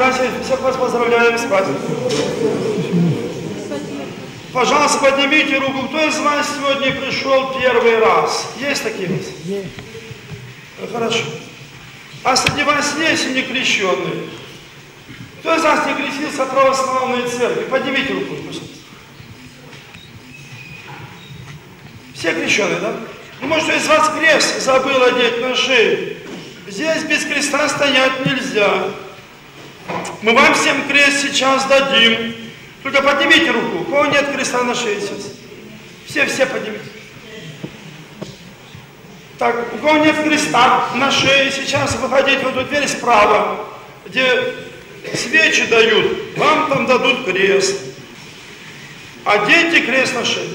братья, всех вас поздравляем с праздником. Пожалуйста, поднимите руку, кто из вас сегодня пришел первый раз? Есть такие у вас? Есть. Хорошо. А среди вас есть и не крещенные? Кто из вас не крестился в православной церкви? Поднимите руку, пожалуйста. Все крещеные, да? Ну, может, из вас крест забыл одеть на шею. Здесь без креста стоять нельзя. Мы вам всем крест сейчас дадим. Только поднимите руку. У кого нет креста на шее сейчас? Все, все поднимите. Так, у кого нет креста на шее, сейчас выходить в эту дверь справа, где свечи дают, вам там дадут крест. Оденьте крест на шею.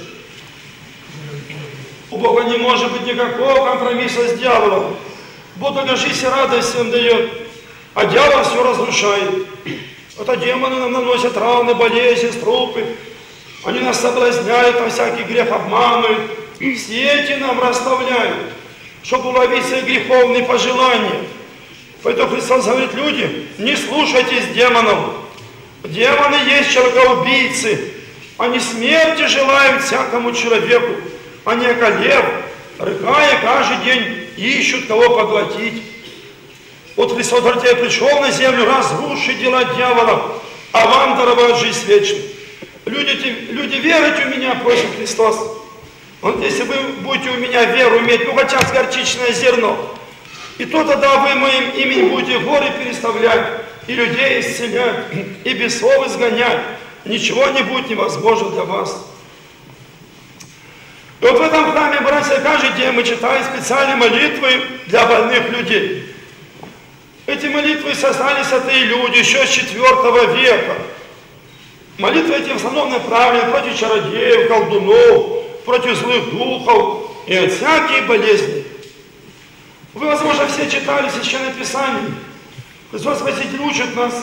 У Бога не может быть никакого компромисса с дьяволом. Бог только жизнь и радость всем дает, а дьявол все разрушает. Демоны нам наносят раны, болезни, струпы. Они нас соблазняют, на всякий грех обманывают. Сети нам расставляют, чтобы уловить свои греховные пожелания. Поэтому Христос говорит, люди, не слушайтесь демонов. Демоны есть человекоубийцы. Они смерти желают всякому человеку. Они околев, рыкая каждый день, ищут кого поглотить. Вот Христос говорит, я пришел на землю разрушить дела дьявола, а вам даровать жизнь вечную. Люди, люди верить у меня, просит Христос. Вот если вы будете у меня веру иметь, ну хотя бы горчичное зерно, и то тогда вы моим именем будете горы переставлять, и людей исцелять, и бесов изгонять. Ничего не будет невозможно для вас. И вот в этом храме, братья, каждый день мы читаем специальные молитвы для больных людей. Эти молитвы создали святые люди еще с 4 века. Молитвы эти в основном направлены против чародеев, колдунов, против злых духов и от всякие болезни. Вы, возможно, все читали Священное Писание. Христос Спаситель учит нас,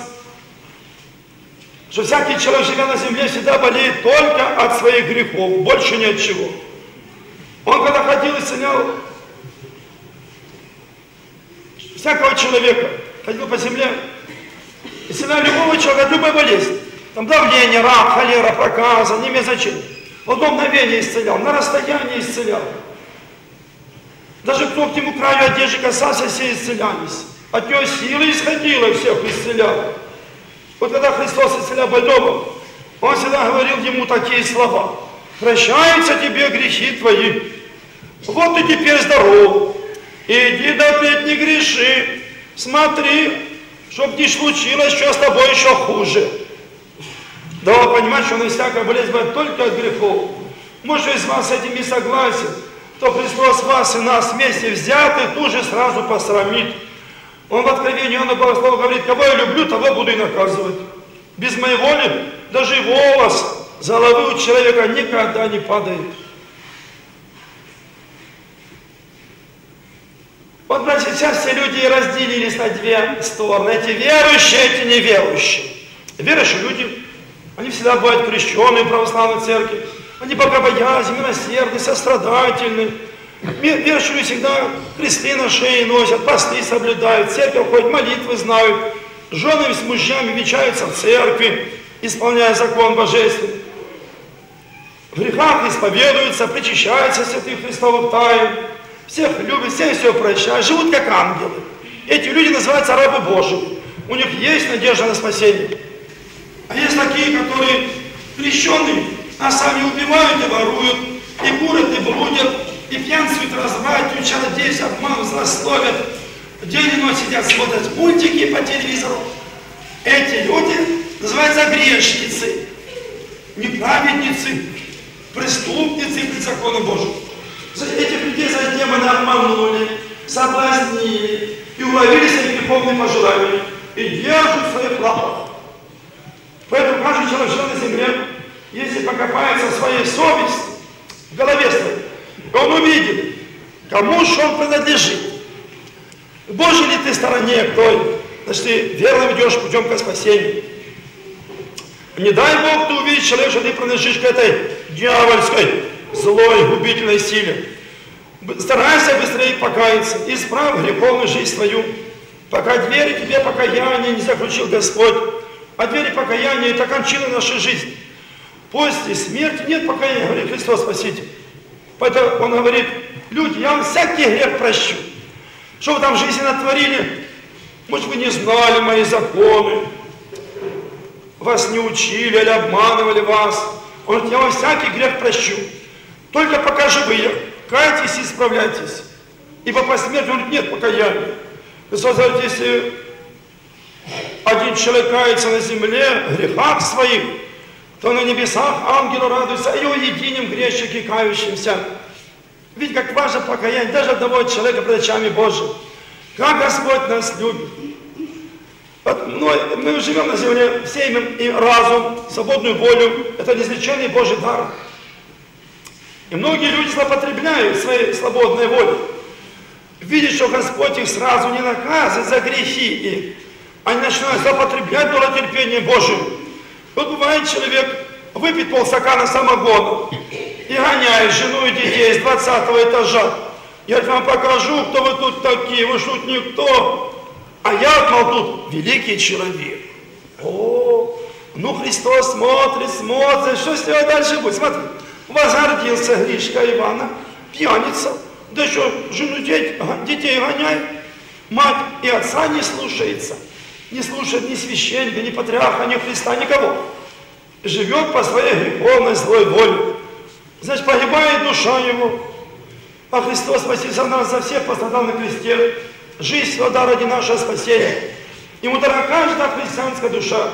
что всякий человек, живя на земле, всегда болеет только от своих грехов, больше ни от чего. Он когда ходил и исцелял всякого человека, ходил по земле, исцелял любого человека от любой болезни. Там давление, рак, холера, проказа, не имеет значения. В одно мгновение исцелял, на расстоянии исцелял. Даже кто к нему краю одежды касался, все исцелялись. От него силы исходила, и всех исцелял. Вот когда Христос исцелял больного, Он всегда говорил ему такие слова. Прощаются тебе грехи твои. Вот ты теперь здоров. Иди допреть не греши. Смотри, чтоб не случилось, что с тобой еще хуже. Давай понимать, что на всякая болезнь бывает только от грехов. Может, из вас с этим не согласен, то Христос вас и нас вместе взятый тут же сразу посрамит. Он в Откровении Иоанна Богослова говорит, кого я люблю, того буду и наказывать. Без моей воли даже волос головы у человека никогда не падает. Вот, значит, сейчас все люди разделились на две стороны. Эти верующие, эти неверующие. Верующие люди, они всегда бывают крещенные в православной церкви. Они богобоязны, милосердны, сострадательны. Верующие люди всегда кресты на шее носят, посты соблюдают, в церковь ходят, молитвы знают. Жены с мужьями вечаются в церкви, исполняя закон божественный. В грехах исповедуются, причащаются святых Христовых тайн всех любят, всем все прощают, живут как ангелы. Эти люди называются рабы Божьи. У них есть надежда на спасение. А есть такие, которые крещенные, а сами убивают и воруют, и курят, и блудят, и пьянствуют, развратят, чародействуют, обманывают, злословят. День и ночь сидят, смотрят мультики по телевизору. Эти люди называются грешницы, неправедницы, преступницы пред законом Божьим. Этих людей за демоны обманули, соблазнили и уловили свои греховные пожелания и держат в своих лапах. Поэтому каждый человек на земле, если покопается в своей совести, в голове своей, он увидит, кому же он принадлежит. Божьей ли ты стороне, кто Значит, ты верно ведешь путем к спасению. Не дай Бог ты увидишь человека, что ты принадлежишь к этой дьявольской злой, губительной силе. Старайся быстрее покаяться, исправь греховную жизнь свою. Пока двери тебе покаяния не заключил Господь, а двери покаяния – это кончина нашей жизни. После смерти нет покаяния, говорит Христос Спаситель. Поэтому Он говорит, люди, я вам всякий грех прощу. Что вы там в жизни натворили? Может, вы не знали мои законы, вас не учили или обманывали вас. Он говорит, я вам всякий грех прощу. Только пока живые, кайтесь и исправляйтесь. Ибо по смерти, говорит, нет покаяния. Христос если один человек кается на земле грехах своих, то на небесах ангелы радуются и уединим грешники кающимся. Видите, как важно покаяние даже одного человека пред очами. Как Господь нас любит. Вот, ну, мы живем на земле, все имеем и разум, свободную волю. Это неизлеченный Божий дар. И многие люди злоупотребляют своей свободной волей. Видят, что Господь их сразу не наказывает за грехи их. Они начинают злоупотреблять терпение Божие. Вот бывает человек выпьет полстакана самогона и гоняет жену и детей с 20 этажа. Я вам покажу, кто вы тут такие, вы что никто. А я, мол, тут великий человек. О, ну Христос смотрит, смотрит, что с него дальше будет? Смотри, возгордился Гришка Ивана, пьяница, да еще жену детей, детей гоняет, мать и отца не слушается, не слушает ни священника, ни патриарха, ни Христа, никого. Живет по своей греховной злой воле. Значит, погибает душа его. А Христос спасибо за нас, за всех пострадал на кресте. Жизнь вода ради нашего спасения. Ему дорога каждая христианская душа.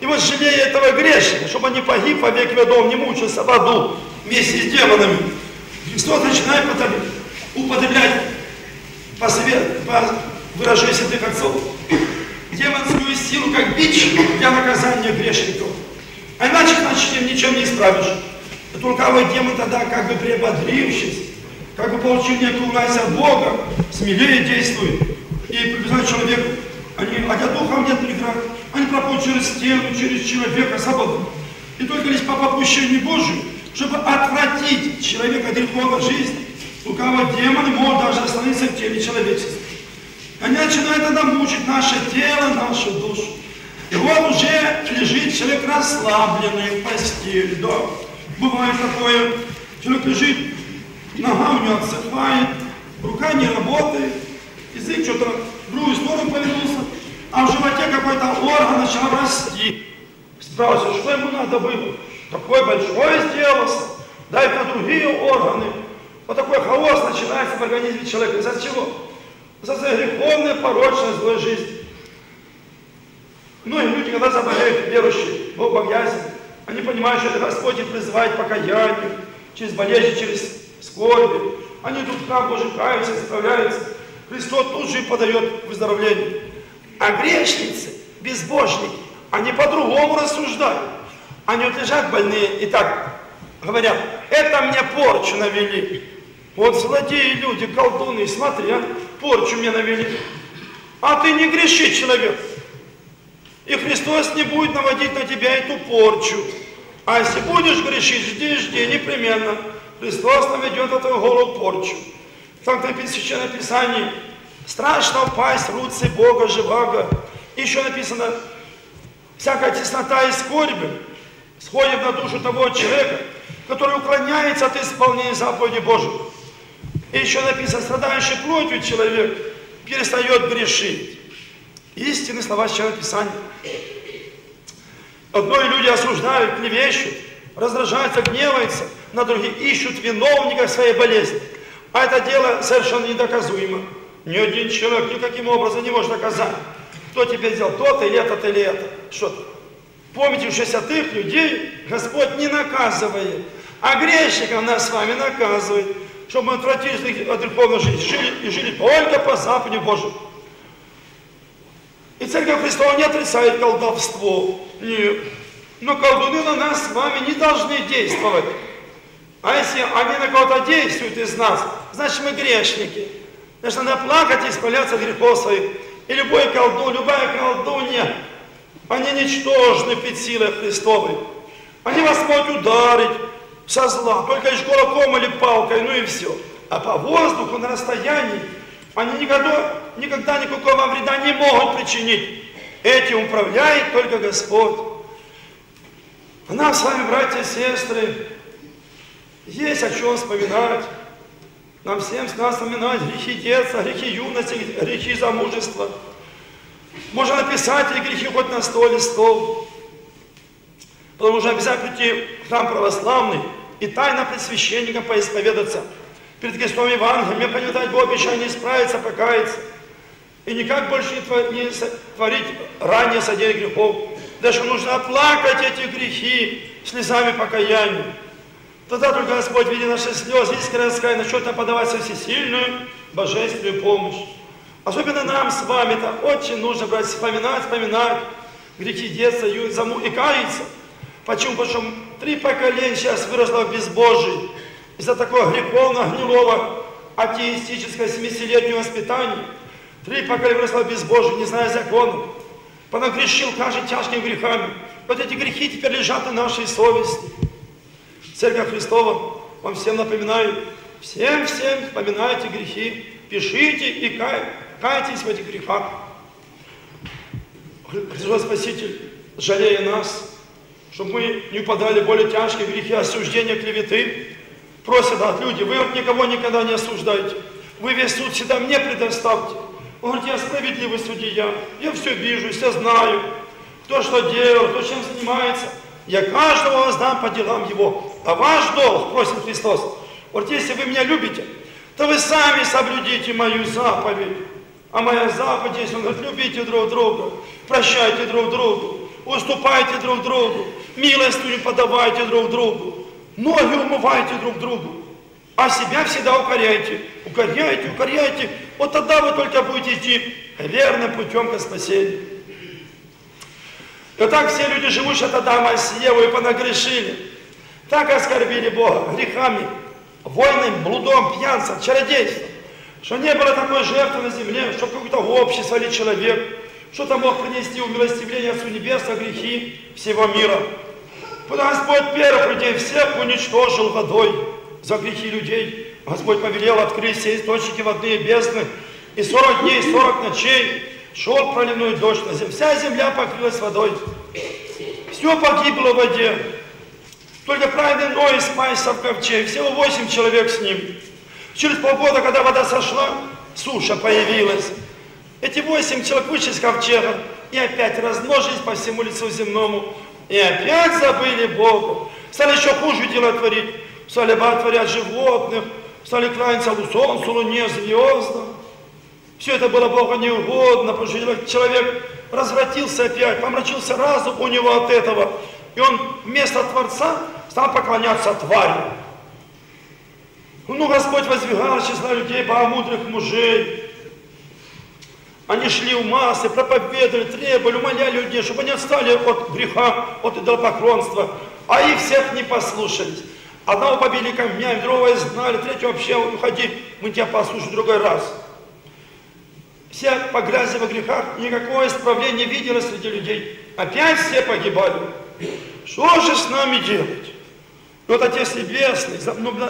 И вот жалея этого грешника, чтобы он не погиб во век ведом, не мучился в аду вместе с демонами. Христос начинает употреблять по, совет, по выражению святых отцов демонскую силу, как бич для наказания грешников. А иначе, значит, ничем не исправишь. Лукавый демон тогда, как бы приободрившись, как бы получил некую власть от Бога, смелее действует. И прибежать человеку, они, хотя духом нет преград, они проходят через стену, через человека свободу. И только лишь по попущению Божию, чтобы отвратить человека от греховной жизни, у кого демон может даже остановиться в теле человечества. Они начинают тогда мучить наше тело, нашу душу. И вот уже лежит человек расслабленный в постели, да. Бывает такое, человек лежит нога у него отсыпает, рука не работает, язык что-то в другую сторону повернулся, а в животе какой-то орган начал расти. Спрашиваю, что ему надо было? Такой большой сделался, дай-ка другие органы. Вот такой хаос начинается в организме человека. Из-за чего? За греховная, порочная, злой жизнь. Многие люди, когда заболеют, верующие, Бог боязнь, они понимают, что это Господь призывает покаянию, через болезни, через скорби. Они тут храм Божий каются, исправляются. Христос тут же подает выздоровление. А грешницы, безбожники, они по-другому рассуждают. Они вот лежат больные и так говорят, это мне порчу навели. Вот злодеи люди, колдуны, смотри, а, порчу мне навели. А ты не греши, человек. И Христос не будет наводить на тебя эту порчу. А если будешь грешить, жди, жди, непременно. Христос наведет на твою голову порчу. Там написано Писании, страшно упасть в Бога живаго. И еще написано, всякая теснота и скорбь сходит на душу того человека, который уклоняется от исполнения заповеди Божьей. И еще написано, страдающий плотью человек перестает грешить. Истинные слова Священного Писания. Одной люди осуждают, клевещут, раздражаются, гневаются – на других, ищут виновника своей болезни. А это дело совершенно недоказуемо. Ни один человек никаким образом не может доказать, кто тебе сделал то-то или это, или это. Что -то. Помните, у шестятых людей Господь не наказывает, а грешников нас с вами наказывает, чтобы мы отвратились от греховной жизни, жили и жили только по заповеди Божьей. И Церковь Христова не отрицает колдовство. Нет. Но колдуны на нас с вами не должны действовать. А если они на кого-то действуют из нас, значит мы грешники. Значит, надо плакать и исправляться грехов своих. И любой колдун, любая колдунья, они ничтожны перед силой Христовой. Они вас могут ударить со зла, только лишь кулаком или палкой, ну и все. А по воздуху на расстоянии Они никогда, никогда никакого вреда не могут причинить. Этим управляет только Господь. А нам с вами, братья и сестры, есть о чем вспоминать. Нам всем с нас вспоминать грехи детства, грехи юности, грехи замужества. Можно написать эти грехи хоть на сто листов. Потому что обязательно прийти в храм православный и тайно пред священником поисповедаться. Перед Христом Евангелием, понятать Бог обещание исправиться, покаяться. И никак больше не творить ранее содеянных грехов. Даже нужно оплакать эти грехи слезами покаяния. Тогда только Господь, видя наши слезы, искренне раскаяние, начнет нам подавать всесильную божественную помощь. Особенно нам с вами это очень нужно брать, вспоминать, вспоминать грехи детства, заму и каяться. Почему? Потому что три поколения сейчас выросло в безбожии. Из-за такого греховного, гнилого, атеистического семидесятилетнего воспитания. Три поколения выросло в безбожии, не зная законов. Понагрешил каждый тяжкими грехами. Вот эти грехи теперь лежат на нашей совести. Церковь Христова вам всем напоминаю, всем-всем вспоминайте грехи, пишите и кай, кайтесь в этих грехах. Христос Спаситель, жалея нас, чтобы мы не упадали в более тяжкие грехи осуждения, клеветы, просят от люди, вы вот никого никогда не осуждайте, вы весь суд всегда мне предоставьте. Он говорит, я справедливый судья, я все вижу, все знаю, кто что делал, кто чем занимается. Я каждого воздам по делам его. А ваш долг, просит Христос, вот если вы меня любите, то вы сами соблюдите мою заповедь. А моя заповедь, если он говорит, любите друг друга, прощайте друг другу, уступайте друг другу, милостью подавайте друг другу, ноги умывайте друг другу, а себя всегда укоряйте, укоряйте, укоряйте, вот тогда вы только будете идти верным путем к спасению. И так все люди, живущие от Адама с Евой, понагрешили, так оскорбили Бога грехами, войнами, блудом, пьянством, чародейством, что не было такой жертвы на земле, что какое-то общество или человек, что-то мог принести умилостивление Отцу Небесного грехи всего мира. Когда Господь первых людей всех уничтожил водой за грехи людей, Господь повелел открыть все источники воды и бездны, и 40 дней, 40 ночей шел проливной дождь на землю. Вся земля покрылась водой. Все погибло в воде. Только праведный Ной спасся в ковчег. Всего восемь человек с ним. Через полгода, когда вода сошла, суша появилась. Эти восемь человек вышли из ковчега и опять размножились по всему лицу земному. И опять забыли Бога. Стали еще хуже дела творить. Стали боготворять животных, стали кланяться солнцу, луне, звездам. Все это было Богу неугодно, потому что человек развратился опять, помрачился разум у него от этого. И он вместо Творца стал поклоняться твари. Ну, Господь воздвигал числа людей, богомудрых мужей. Они шли в массы, проповедовали, требовали, умоляли людей, чтобы они отстали от греха, от идолопоклонства. А их всех не послушались. Одного побили камнями, другого знали, третьего вообще уходи, мы тебя послушаем в другой раз. Все погрязли во грехах, никакого исправления не виделось среди людей. Опять все погибали. Что же с нами делать? И вот Отец Небесный,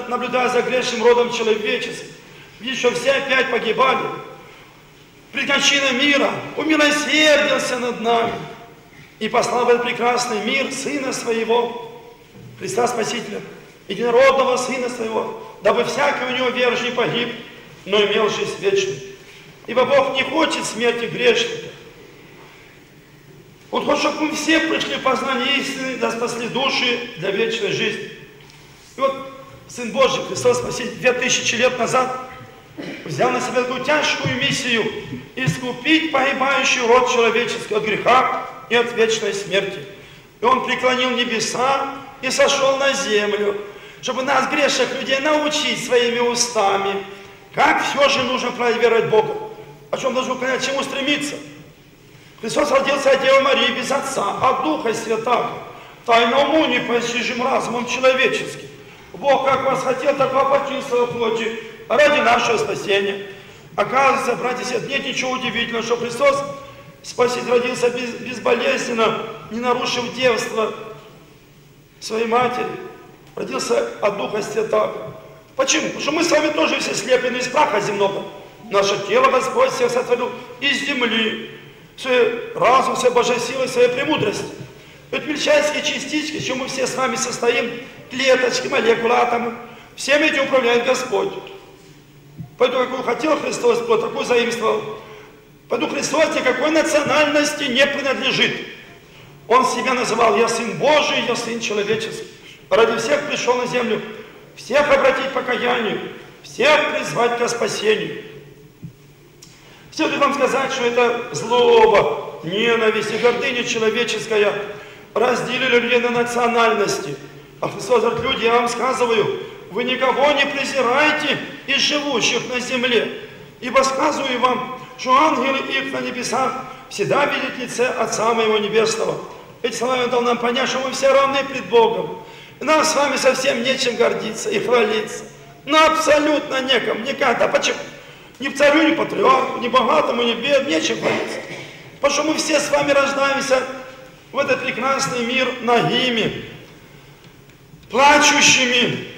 наблюдая за грешным родом человеческим, видит, что все опять погибали. Причина мира умилосердился над нами и послал в этот прекрасный мир Сына Своего, Христа Спасителя, единородного Сына Своего, дабы всякий у Него верующий погиб, но имел жизнь вечную. Ибо Бог не хочет смерти грешника. Он хочет, чтобы мы все пришли в познание истины, да спасли души для вечной жизни. И вот Сын Божий, Христос Спаситель, две тысячи лет назад взял на себя такую тяжкую миссию искупить погибающий род человеческий от греха и от вечной смерти. И Он преклонил небеса и сошел на землю, чтобы нас, грешных людей, научить своими устами, как все же нужно проверять Бога. О чем должен понять, чему стремиться. Христос родился от Девы Марии без Отца, от Духа Святаго. Тайно уму непостижим разумом человеческим. Бог как вас хотел, так воплотился во плоти ради нашего спасения. Оказывается, братья и сестры, нет ничего удивительного, что Христос Спаситель родился без, безболезненно, не нарушив девство своей матери. Родился от Духа Святаго. Почему? Потому что мы с вами тоже все слеплены из праха земного. Наше тело Господь всех сотворил из земли, свой разум, своей Божьей силой, своей премудрости. Это мельчайшие частички, чем мы все с вами состоим, клеточки, молекулы, атомы, всем этим управляет Господь. Поэтому, какую хотел Христос, вот такую заимствовал. Поэтому Христос никакой национальности не принадлежит. Он себя называл «Я Сын Божий, Я Сын Человеческий». Ради всех пришел на землю, всех обратить к покаянию, всех призвать к спасению. Следует вам сказать, что это злоба, ненависть и гордыня человеческая разделили людей на национальности. А Христос говорит, люди, я вам сказываю, вы никого не презирайте из живущих на земле. Ибо сказываю вам, что ангелы их на небесах всегда видят лице Отца Моего Небесного. Эти слова он дал нам понять, что мы все равны пред Богом. Нам с вами совсем нечем гордиться и хвалиться. Ну, абсолютно неком, никогда. Почему? Ни царю, ни патриарху, ни богатому, ни бедному, нечем хвалиться. Потому что мы все с вами рождаемся в этот прекрасный мир нагими, плачущими,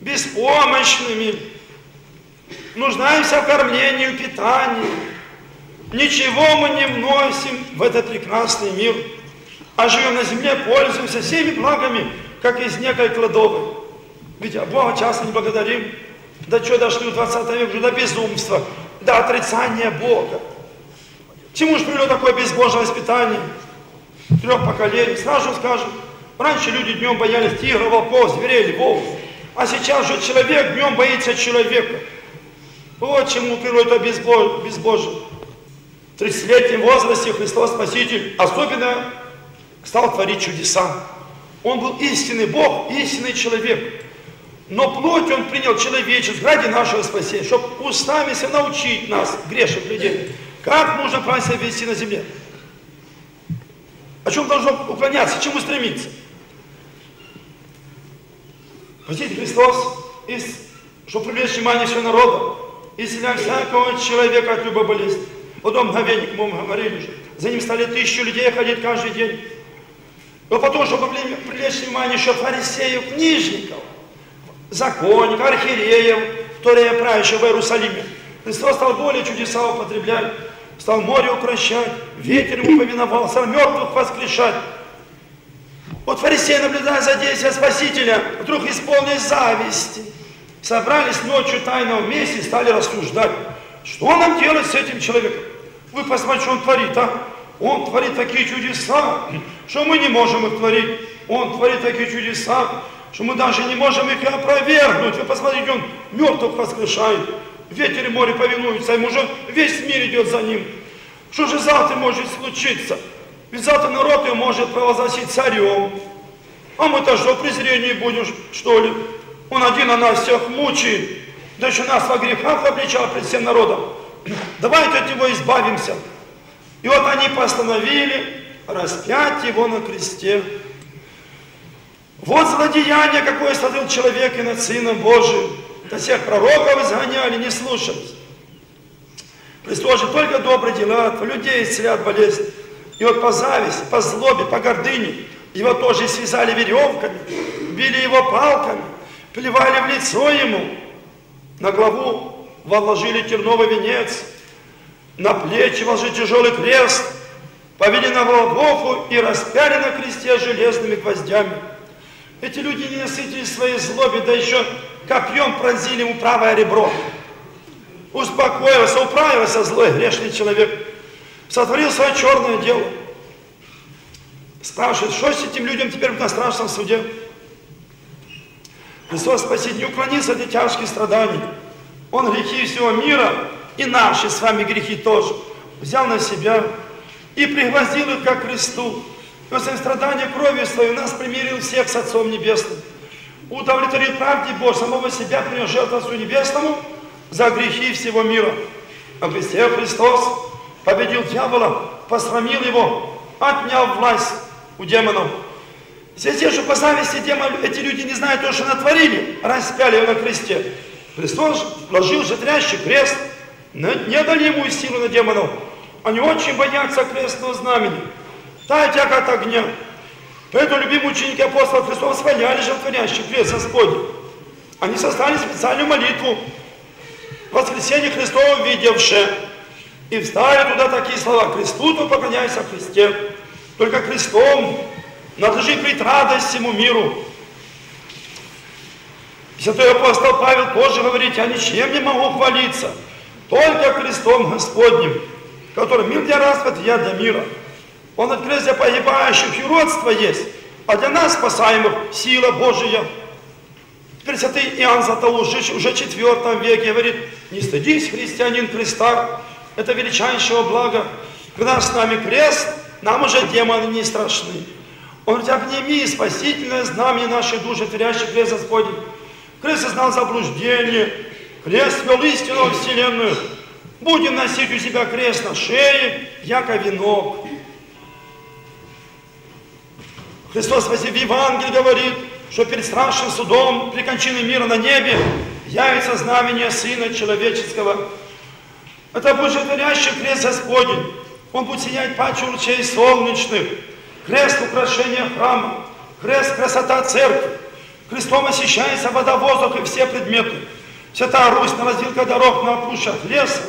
беспомощными, нуждаемся в кормлении, питании. Ничего мы не вносим в этот прекрасный мир, а живем на земле, пользуемся всеми благами, как из некой кладовой. Ведь Бога часто не благодарим. До чего дошли в 20 век уже до безумства, до отрицания Бога. Чему же привело такое безбожное воспитание? Трех поколений. Сразу скажем, раньше люди днем боялись тигра, волков, зверей, львов. А сейчас же человек днем боится человека. Вот чему привело это безбожие. В 30-летнем возрасте Христос Спаситель особенно стал творить чудеса. Он был истинный Бог, истинный человек. Но плоть Он принял человеческую ради нашего спасения, чтобы устами все научить нас, грешных людей, как нужно правильно себя вести на земле. О чем должно уклоняться, к чему стремиться. Хотите Христос, из, чтобы привлечь внимание всего народа, исцеляя всякого человека от любой болезни. Вот он мгновение, мы говорили уже, за ним стали тысячи людей ходить каждый день. Но потом, чтобы привлечь внимание еще фарисеев, книжников, законников, архиереев, которые правящие в Иерусалиме. Христос стал более чудеса употреблять, стал море укращать, ветер ему повиновался, мертвых воскрешать. Вот фарисеи, наблюдая за действием Спасителя, вдруг исполнились зависти. Собрались ночью тайно вместе и стали рассуждать, что нам делать с этим человеком. Вы посмотрите, что он творит, а? Он творит такие чудеса, что мы не можем их творить. Он творит такие чудеса, что мы даже не можем их опровергнуть. Вы посмотрите, он мертвых воскрешает. Ветер и море повинуются, ему уже весь мир идет за ним. Что же завтра может случиться? Ведь завтра народ его может провозгласить царем. А мы-то что, презрение будем, что ли? Он один на нас всех мучает. Да еще нас во грехах обличал пред всем народом. Давайте от него избавимся. И вот они постановили распять его на кресте. Вот злодеяние, какое сотворил человек и над Сыном Божиим. До всех пророков изгоняли, не слушались. Же только добрые дела, людей исцелят болезнь. И вот по зависти, по злобе, по гордыне, его тоже связали веревками, били его палками, плевали в лицо ему, на главу возложили терновый венец, на плечи возложили тяжелый крест, повели на Голгофу и распяли на кресте железными гвоздями. Эти люди не насытились своей злобе, да еще копьем пронзили ему правое ребро. Успокоился, управился злой грешный человек, сотворил свое черное дело. Спрашивает, что с этим людям теперь на страшном суде? Христос Спаситель не уклонился от тяжких страданий. Он грехи всего мира и наши с вами грехи тоже взял на себя и пригвоздил их как кресту. И своим страдания кровью свою нас примирил всех с Отцом Небесным. Удовлетворил правде Божь, самого себя принес жертву Отцу Небесному за грехи всего мира. А кресте Христос победил дьявола, посрамил его, отнял власть у демонов. Те, что по зависти демон, эти люди не знают то, что натворили, распяли его на кресте. Христос вложил житрящий крест, неодолимую силу на демонов. Они очень боятся крестного знамени. Тает як от огня. Поэтому любимые ученики апостола Христова схваляли животворящий крест Господень. Они создали специальную молитву. воскресение Христово видевшее. И вставили туда такие слова, кресту то поклоняйся Христе. Только крестом надлежит прить радость всему миру. Святой апостол Павел тоже говорит, я ничем не могу хвалиться, только крестом Господним, который мир для распят, я для мира. Он открыл для погибающих, и родство есть, а для нас спасаемых сила Божия. Теперь святый Иоанн Златоуст уже в IV веке говорит, не стыдись, христианин креста, это величайшего блага. Когда с нами крест, нам уже демоны не страшны. Он говорит, обними спасительное знамение нашей души, творящий крест Господень. Крест знал заблуждение, крест вел истину вселенную. Будем носить у себя крест на шее, яко венок. Христос в Евангелии говорит, что перед страшным судом при кончине мира на небе явится знамение Сына Человеческого. Это будет животворящий крест Господень. Он будет сиять паче лучей солнечных. Крест украшения храма. Крест красота церкви. Крестом освещается вода, воздух и все предметы. Святая Русь на развилках дорог, на опушах леса,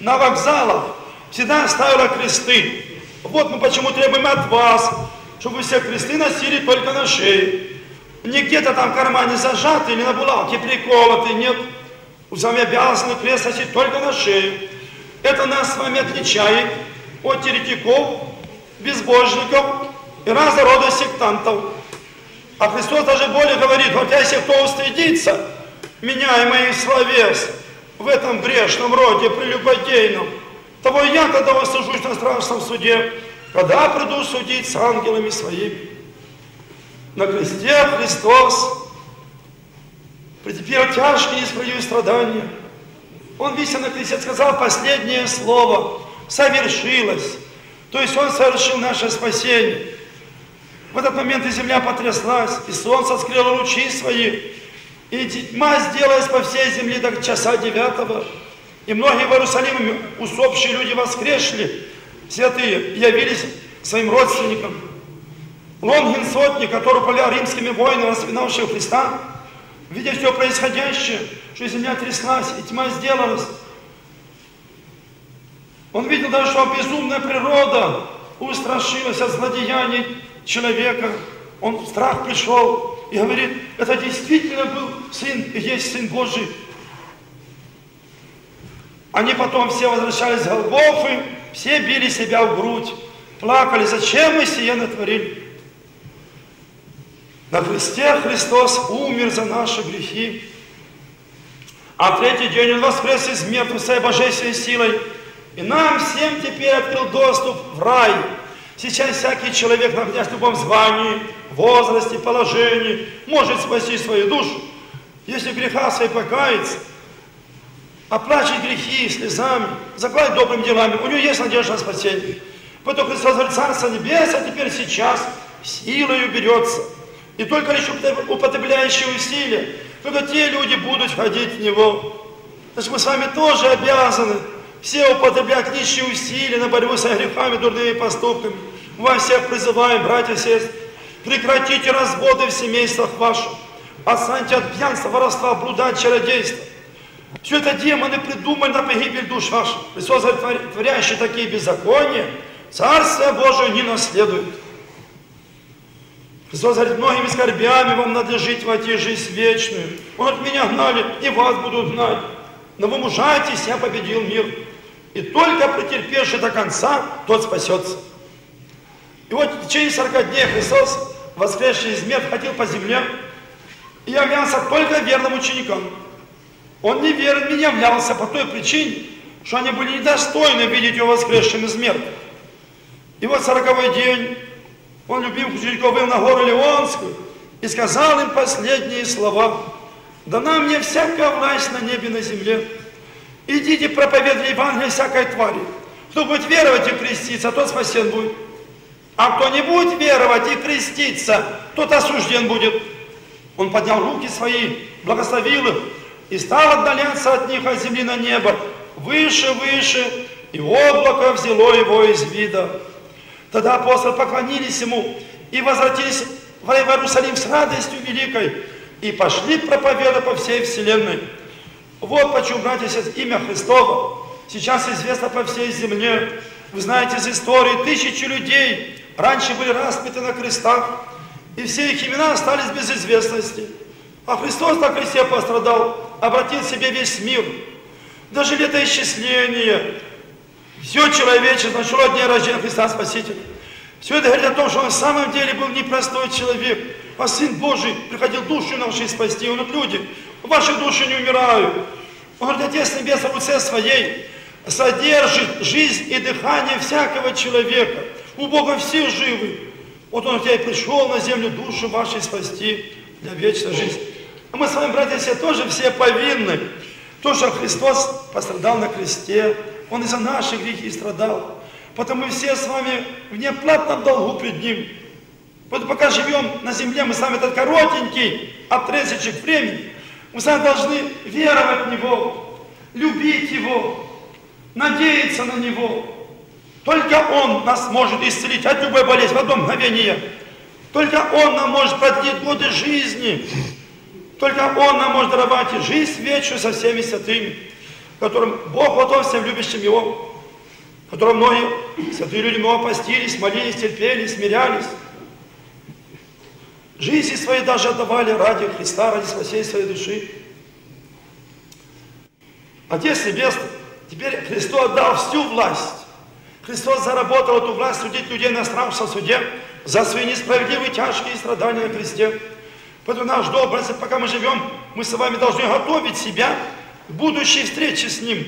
на вокзалах всегда ставила кресты. Вот мы почему требуем от вас, чтобы все кресты носили только на шее. Не где-то там в кармане зажаты или на булавке приколоты, нет. Вы с вами обязаны крест носить только на шее. Это нас с вами отличает от еретиков, безбожников и разного рода сектантов. А Христос даже более говорит, вот если кто устыдится, меня и моих словес в этом грешном роде прелюбодейном, того я тогда воссужусь на страшном суде, когда приду судить с ангелами своими. На кресте Христос претерпел тяжкие исправимые страдания. Он, вися на кресте, сказал последнее слово. Совершилось. То есть Он совершил наше спасение. В этот момент и земля потряслась, и солнце скрыло лучи свои, и тьма сделалась по всей земле до часа девятого. И многие в Иерусалиме усопшие люди воскрешли, святые, явились своим родственникам. Лонгин сотни, который управлял римскими воинами, распинавшего Христа, видя все происходящее, что земля тряслась, и тьма сделалась. Он видел даже, что безумная природа устрашилась от злодеяний человека, он в страх пришел и говорит, это действительно был Сын, и есть Сын Божий. Они потом все возвращались с Голгофы, все били себя в грудь, плакали, зачем мы сие натворили? На кресте Христос умер за наши грехи. А третий день Он воскрес из мертвых своей божественной силой. И нам всем теперь открыл доступ в рай – Сейчас всякий человек, находясь в любом звании, возрасте, положении, может спасти свою душу, если греха свои покаяться, оплачивать грехи слезами, закладывать добрыми делами. У него есть надежда на спасение. Поэтому Христос говорит, Царство Небесное теперь сейчас силою берется. И только лишь употребляющие усилия, только те люди будут входить в Него. Значит, мы с вами тоже обязаны все употребляют нищие усилия на борьбу с грехами, дурными поступками. Вас всех призываем, братья и сестры, прекратите разводы в семействах ваших. Отстаньте от пьянства, воровства, блуда, чародейства. Все это демоны придумали на погибель душ ваших. Христос говорит, творящие такие беззакония, Царствие Божие не наследует. Христос говорит, многими скорбями вам надо жить войти жизнь вечную. Он от меня гнали, и вас будут гнать. Но вы мужайтесь, я победил мир. И только претерпевший до конца, тот спасется. И вот в течение 40 дней Христос, воскресший из мертвых, ходил по земле и являлся только верным ученикам. Он неверным не являлся по той причине, что они были недостойны видеть его воскресшим из мертвых. И вот сороковой день он любил учеников на гору Леонскую и сказал им последние слова. «Дана мне всякая власть на небе и на земле. Идите проповедуйте Евангелие всякой твари. Кто будет веровать и креститься, тот спасен будет. А кто не будет веровать и креститься, тот осужден будет. Он поднял руки свои, благословил их и стал отдаляться от них от земли на небо, выше, выше, и облако взяло его из вида. Тогда апостолы поклонились ему и возвратились в Иерусалим с радостью великой и пошли проповедовать по всей вселенной. Вот почему, братья сестры, имя Христово сейчас известно по всей земле. Вы знаете из истории, тысячи людей раньше были распяты на крестах, и все их имена остались без известности. А Христос на кресте пострадал, обратил себе весь мир. Даже летоисчисление, все человечество начало дня рождения Христа Спасителя. Все это говорит о том, что он в самом деле был непростой человек, а Сын Божий приходил душу нашей спасти. Он говорит, люди, ваши души не умирают. Он говорит, Отец Небесный в лице своей содержит жизнь и дыхание всякого человека. У Бога все живы. Вот Он у тебя и пришел на землю душу вашей спасти для вечной жизни. Мы с вами, братья сестры, тоже все повинны. То, что Христос пострадал на кресте, Он и за наши грехи страдал. Потому мы все с вами в неоплатном долгу пред Ним. Вот пока живем на земле, мы с вами этот коротенький отрезочек времени, мы с вами должны веровать в Него, любить Его, надеяться на Него. Только Он нас может исцелить от любой болезни в одно мгновение. Только Он нам может продлить годы жизни. Только Он нам может даровать жизнь вечную со всеми святыми, которым Бог готов всем любящим Его, которым многие святые люди много постились, молились, терпели, смирялись. Жизни свои даже отдавали ради Христа, ради спасения своей души. Отец Небесный, теперь Христос отдал всю власть. Христос заработал эту власть судить людей на страшном суде за свои несправедливые тяжкие страдания на кресте. Поэтому наш долг, пока мы живем, мы с вами должны готовить себя к будущей встрече с Ним.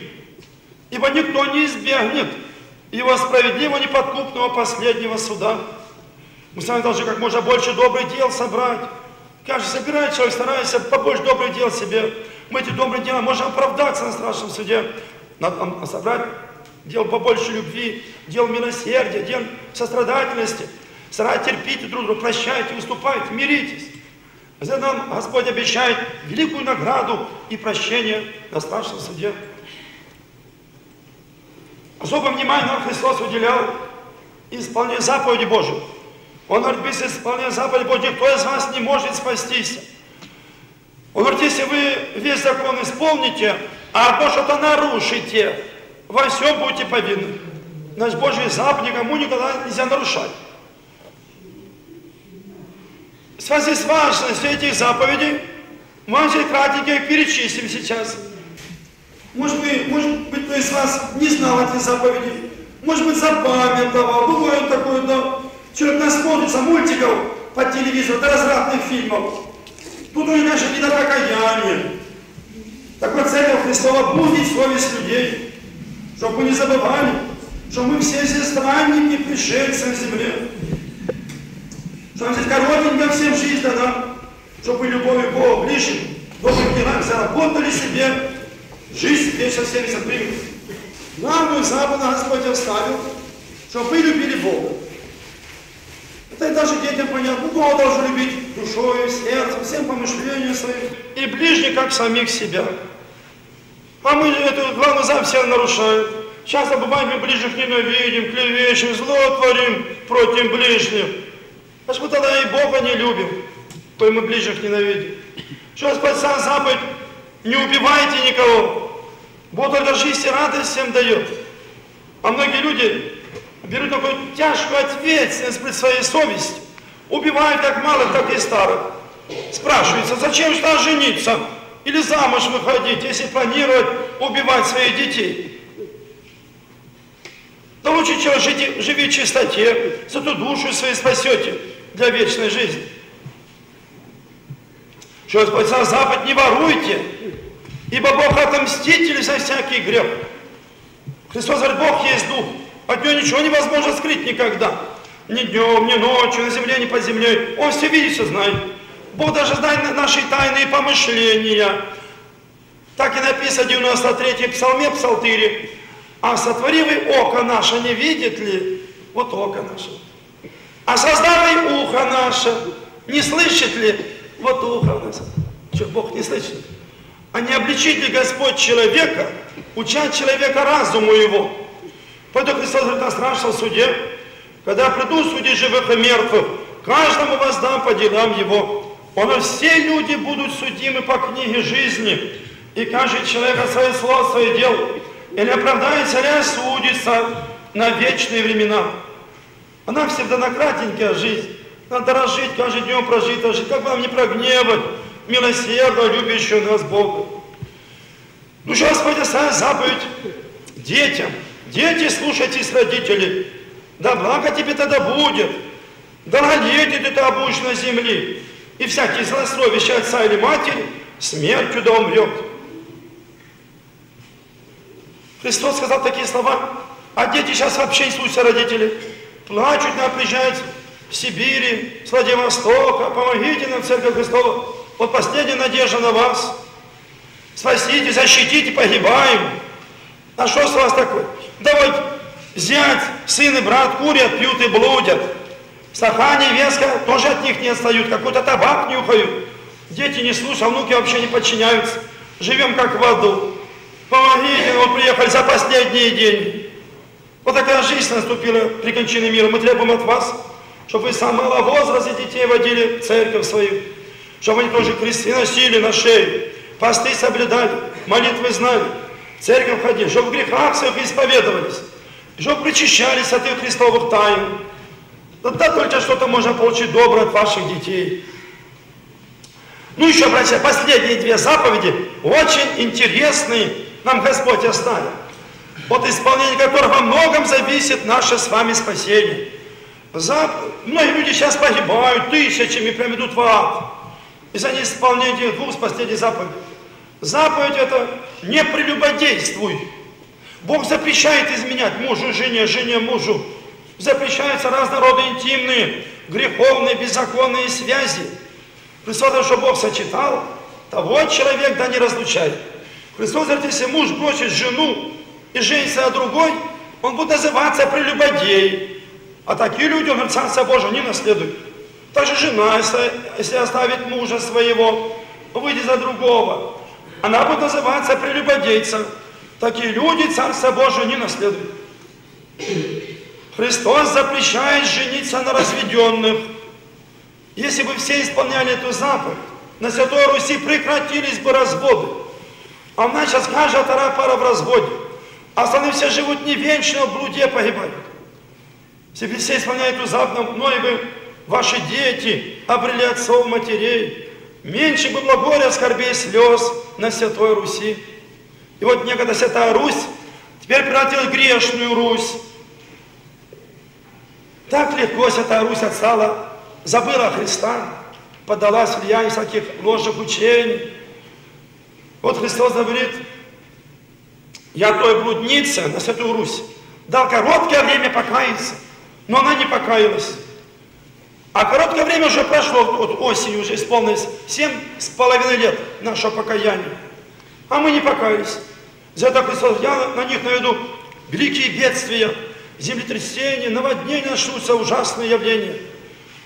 Ибо никто не избегнет Его справедливого, неподкупного последнего суда. Мы с вами должны как можно больше добрых дел собрать. Каждый собирает человек, старается побольше добрых дел себе. Мы эти добрые дела можем оправдаться на страшном суде. Надо собрать дел побольше любви, дел милосердия, дел сострадательности. Старайтесь терпите друг друга, прощайте, уступайте, миритесь. За нам Господь обещает великую награду и прощение на страшном суде. Особое внимание Христос уделял исполнению заповеди Божьей. Он говорит, без исполнения заповеди Божьей никто из вас не может спастись. Он говорит, если вы весь закон исполните, а то что-то нарушите, во всем будете повинны. Значит, Божий заповедь никому никогда нельзя нарушать. В связи с важностью этих заповедей, мы кратенько их перечислим сейчас. Может быть, может быть, кто из вас не знал эти заповеди, может быть, запамятовал, бывает такое, да, человек насмотрится мультиков по телевизору, до развратных фильмов. Тут у него не до покаяния. Так вот, Церковь Христова будет совесть людей, чтобы мы не забывали, что мы все здесь странники, пришельцы на земле. Что здесь коротенько всем жизнь дана, чтобы любовью к Богу ближе, добрым делам заработали себе жизнь вечно всеми сотримет. Нам и заповедь Господь оставил, чтобы мы любили Бога. Это и даже детям понятно. Бога должен любить душой, сердцем, всем помышлением своим. И ближних, как самих себя. А мы эту главную заповедь все нарушаем. Часто бывает, мы ближних ненавидим, клевещем, зло творим против ближних. Значит, мы тогда и Бога не любим, то мы ближних ненавидим. Что сам заповедь, не убивайте никого. Бог только жизнь и радость всем дает. А многие люди берут такую тяжкую ответственность пред своей совестью. Убивают как малых, так и старых. Спрашивается, зачем же жениться или замуж выходить, если планировать убивать своих детей? Да лучше человек живи, живи в чистоте, зато душу свою спасете для вечной жизни. Что Господь Запад не воруйте, ибо Бог отомститель за всякий грех. Христос говорит, Бог есть Дух, от Него ничего невозможно скрыть никогда. Ни днем, ни ночью, на земле, ни под землей. Он все видит, все знает. Бог даже знает наши тайные помышления. Так и написано в 93-й псалме, псалтыре. А сотворивый око наше не видит ли? Вот око наше. А создавый ухо наше не слышит ли? Вот ухо наше. Что, Бог не слышит? А не обличит ли Господь человека, учать человека разуму его? Поэтому Христос говорит на страшном суде, когда приду судить живых и мертвых, каждому воздам по делам его. Он все люди будут судимы по книге жизни, И каждый человек от своих слов, своих дел, или оправдается, или осудится на вечные времена. Она всегда на кратенькая жизнь. Надо дорожить каждый днем прожито, жить, как нам не прогневать, милосердно, любящего нас Бога. Ну, сейчас Господи, заповедь детям. Дети, слушайтесь родителей. Да благо тебе тогда будет. Долголетие ты тогда будешь на земле. И всякий злословящий отца или матери смертью да умрет. Христос сказал такие слова, а дети сейчас вообще не слушаются родителей. Плачут, на приезжают в Сибири, с Владивостока, помогите нам, Церковь Христова. Вот последняя надежда на вас. Спасите, защитите, погибаем. А что с вас такое? Да вот зять, сын и брат курят, пьют и блудят. Саха, невестка тоже от них не отстают, какой-то табак нюхают. Дети не слушают, а внуки вообще не подчиняются. Живем как в аду. Помогите, вот приехали за последние деньги. Вот такая жизнь наступила при кончине мира. Мы требуем от вас, чтобы вы с самого возраста детей водили в церковь свою, чтобы они тоже кресты носили на шею, посты соблюдали, молитвы знали, в церковь ходили, чтобы в грехах своих исповедовались, чтобы причащались от их христовых тайн. Тогда только что-то можно получить доброе от ваших детей. Ну еще, братья, последние две заповеди очень интересные нам Господь оставил. От исполнения которых во многом зависит наше с вами спасение. За... Многие люди сейчас погибают тысячами, прям идут в ад. Из-за неисполнения двух последних заповедей. Заповедь это не прелюбодействуй. Бог запрещает изменять мужу, жене, жене, мужу. Запрещаются разного рода интимные, греховные, беззаконные связи. Христос, что Бог сочетал, того человек да не разлучает. Христос говорит, если муж бросит жену и женится на другой, он будет называться прелюбодей. А такие люди, он говорит, Царство Божие не наследуют. Также жена, если оставит мужа своего, выйдет за другого, она будет называться прелюбодейцем. Такие люди Царство Божие не наследуют. Христос запрещает жениться на разведенных. Если бы все исполняли эту заповедь, на Святой Руси прекратились бы разводы. А у нас сейчас каждая вторая пара в разводе. Остальные все живут не вечно, в блуде погибают. Бы все исполняли эту заповедь, мной бы ваши дети обрели отцов, матерей. Меньше бы было горя, скорбей, слез на Святой Руси. И вот некогда Святая Русь теперь превратилась в грешную Русь. Так легко Святая Русь отстала, забыла Христа, поддалась влиянию всяких ложных учений. Вот Христос говорит, я той блуднице на Святую Русь дал короткое время покаяться, но она не покаялась. А короткое время уже прошло, вот осенью уже исполнилось семь с половиной лет нашего покаяния. А мы не покаялись. За это Христос, я на них наведу великие бедствия, землетрясения, наводнения, начнутся ужасные явления.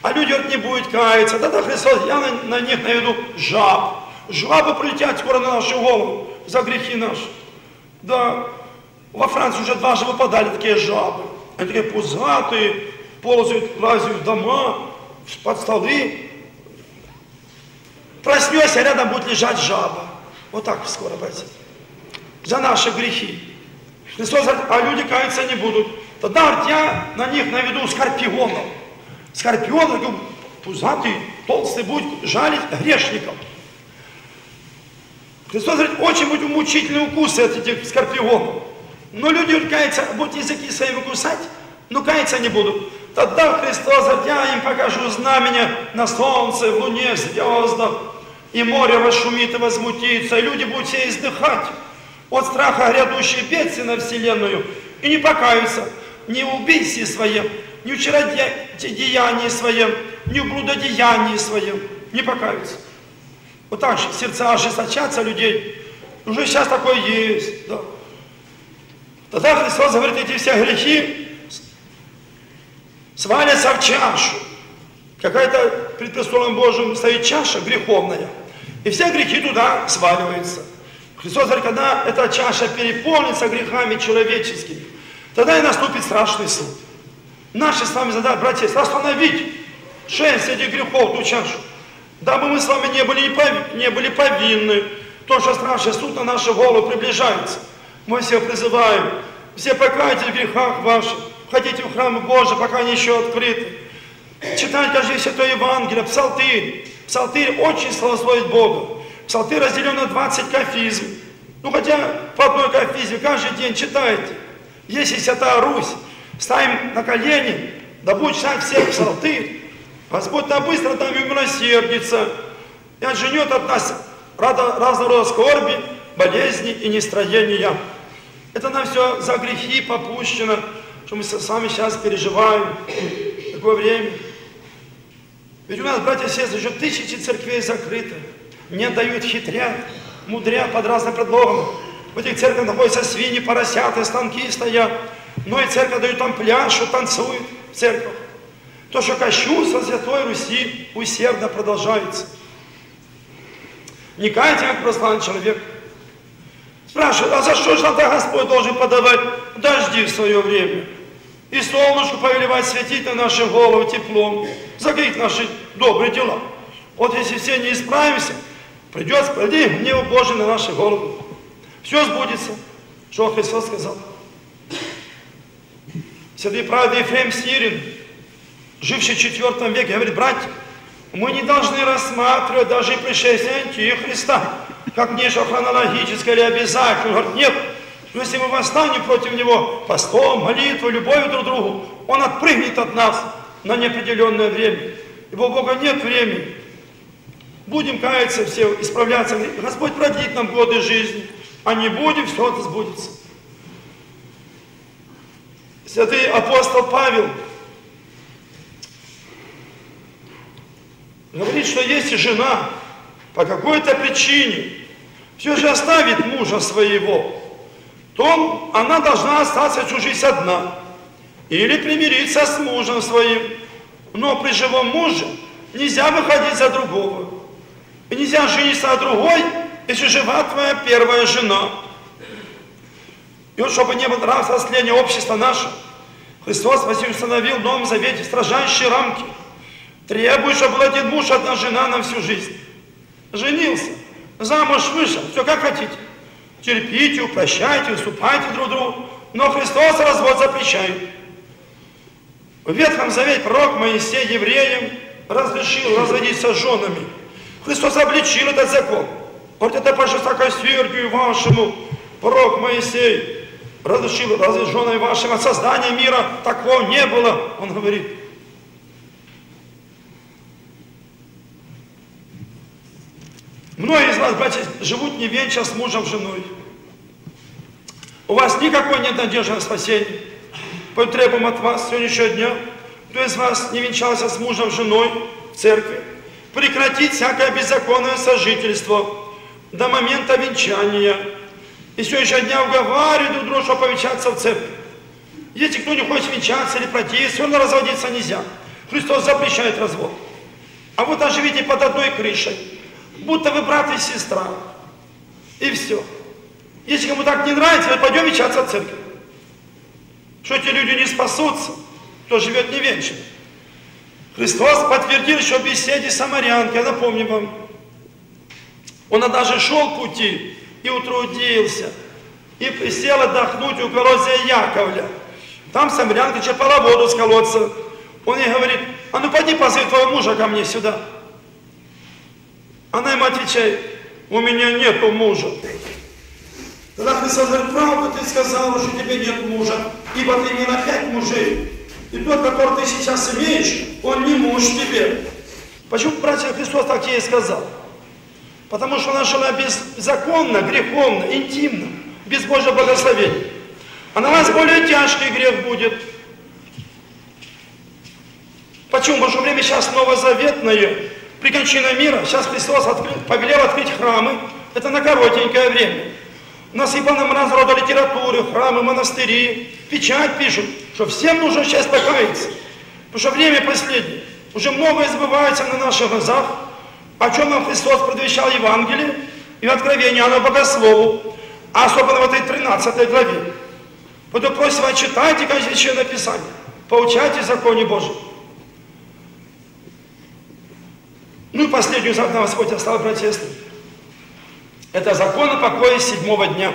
А люди вот не будут каяться. Тогда Христос, я на, на них наведу жаб. Жабы прилетят скоро на нашу голову за грехи наши. Да, во Франции уже дважды выпадали такие жабы. Они такие пузатые, ползают, лазят в дома, под столы. Проснешься, рядом будет лежать жаба. Вот так скоро, братья. За наши грехи. Христос говорит, а люди каяться не будут. Тогда я на них наведу скорпионов. Скорпион, пузатый, толстый, будет жалить грешников. Христос говорит, очень будут мучительные укусы от этих скорпионов. Но люди каются, будут языки свои выкусать, но каяться не будут. Тогда Христос, говорит, я им покажу знамения на солнце, в луне, в звездах, и море расшумит и возмутится, и люди будут все издыхать от страха грядущей бедствия на вселенную, и не покаются ни в убийстве своем, ни в чародеянии своем, ни в блудодеянии своем, не покаются. Вот так сердца ожесточатся людей. Уже сейчас такое есть. Да. Тогда Христос говорит, эти все грехи свалятся в чашу. Какая-то пред престолом Божьим стоит чаша греховная. И все грехи туда сваливаются. Христос говорит, когда эта чаша переполнится грехами человеческими, тогда и наступит страшный суд. Наша с вами задача, братья, остановить шесть этих грехов, ту чашу. Дабы мы с вами не были, не были повинны, То, что страшный суд на нашу голову приближается. Мы всех призываем, все покайтесь в грехах ваших, ходите в храм Божий, пока они еще открыты. Читать каждый Святой Евангелие, Псалтырь. Псалтырь очень славословит Бога. Псалтырь разделен на 20 кафизм. Ну хотя по одной кафизме каждый день читайте. Если Святая Русь, ставим на колени, да будет читать всех псалтырь. Господь там быстро там и милосердится, и отженет от нас разного рода скорби, болезни и нестроения. Это нам все за грехи попущено, что мы с вами сейчас переживаем такое время. Ведь у нас, братья и сестры, еще тысячи церквей закрыты, не дают хитрят, мудрят под разным предлогом. В этих церквях находятся свиньи, поросята, станки стоят. Но и церковь дают там пляшут, танцуют в церковь. То, что кощунство Святой Руси усердно продолжается. Не кайте, как прославлен человек. Спрашивают, а за что же тогда Господь должен подавать дожди в свое время? И солнышко повелевать светить на наши головы теплом, за какие наши добрые дела. Вот если все не исправимся, придет справедливый гнев Божий на наши головы. Все сбудется, что Христос сказал. Святый праведный Ефрем Сирин, живший в IV веке, говорит, братья, мы не должны рассматривать даже пришествие Антихриста, как нечто хронологическое или обязательное. Он говорит, нет, если мы восстанем против него постом, молитвой, любовью друг к другу, он отпрыгнет от нас на неопределенное время. Ибо у Бога нет времени. Будем каяться все, исправляться. Господь продлит нам годы жизни. А не будем, все это сбудется. Святый апостол Павел говорит, что если жена по какой-то причине все же оставит мужа своего, то она должна остаться жизнь одна или примириться с мужем своим. Но при живом муже нельзя выходить за другого. И нельзя жениться на другой, если жива твоя первая жена. И вот чтобы не было расслоения общества нашего, Христос Василий установил в Новом Завете строжайшие рамки. Был один муж, одна жена на всю жизнь. Женился, замуж вышел, все как хотите. Терпите, упрощайте, уступайте друг другу. Но Христос развод запрещает. В Ветхом Завете пророк Моисей евреям разрешил разводиться с женами. Христос обличил этот закон. Вот это по жестокосердию вашему, пророк Моисей разрешил разве с женой вашим от создания мира такого не было. Он говорит, Многие из вас, братья, живут не венча с мужем, женой. У вас никакой нет надежды на спасение. Потребуем от вас сегодняшнего дня, кто из вас не венчался с мужем, женой в церкви, прекратить всякое беззаконное сожительство до момента венчания. И сегодняшнего дня уговаривают друг друга, чтобы повенчаться в церкви. Если кто не хочет венчаться или пройти, все равно разводиться нельзя. Христос запрещает развод. А вот живите под одной крышей, будто вы брат и сестра. И все. Если кому так не нравится, мы пойдем венчаться в церковь. Что эти люди не спасутся, кто живет невенчанно. Христос подтвердил еще беседе с самарянкой, я напомню вам. Он даже шел пути и утрудился, и присел отдохнуть у колодца Яковля. Там самарянка черпала воду с колодца. Он ей говорит, а ну пойди позови твоего мужа ко мне сюда. Она ему отвечает, у меня нету мужа. Тогда Христос говорит, правду ты сказала, что тебе нет мужа, ибо ты не на пять мужей. И тот, который ты сейчас имеешь, он не муж тебе. Почему, братья, Христос так ей сказал? Потому что она жила беззаконно, греховно, интимно, без Божьего благословения. А на вас более тяжкий грех будет. Почему? Потому что время сейчас новозаветное, при кончине мира. Сейчас Христос открыл, повелел открыть храмы. Это на коротенькое время. У нас ибо разного рода литературы, храмы, монастыри, печать пишут, что всем нужно сейчас покаяться. Потому что время последнее. Уже многое сбывается на наших глазах, о чем нам Христос предвещал Евангелие и Откровение Иоанна Богослову, а особенно в этой 13 главе. Поэтому просим вас, читайте каждое священное Писание, поучайте законе Божьем. Ну и последнюю заповедь Господь оставил, братья Это закон о покое седьмого дня.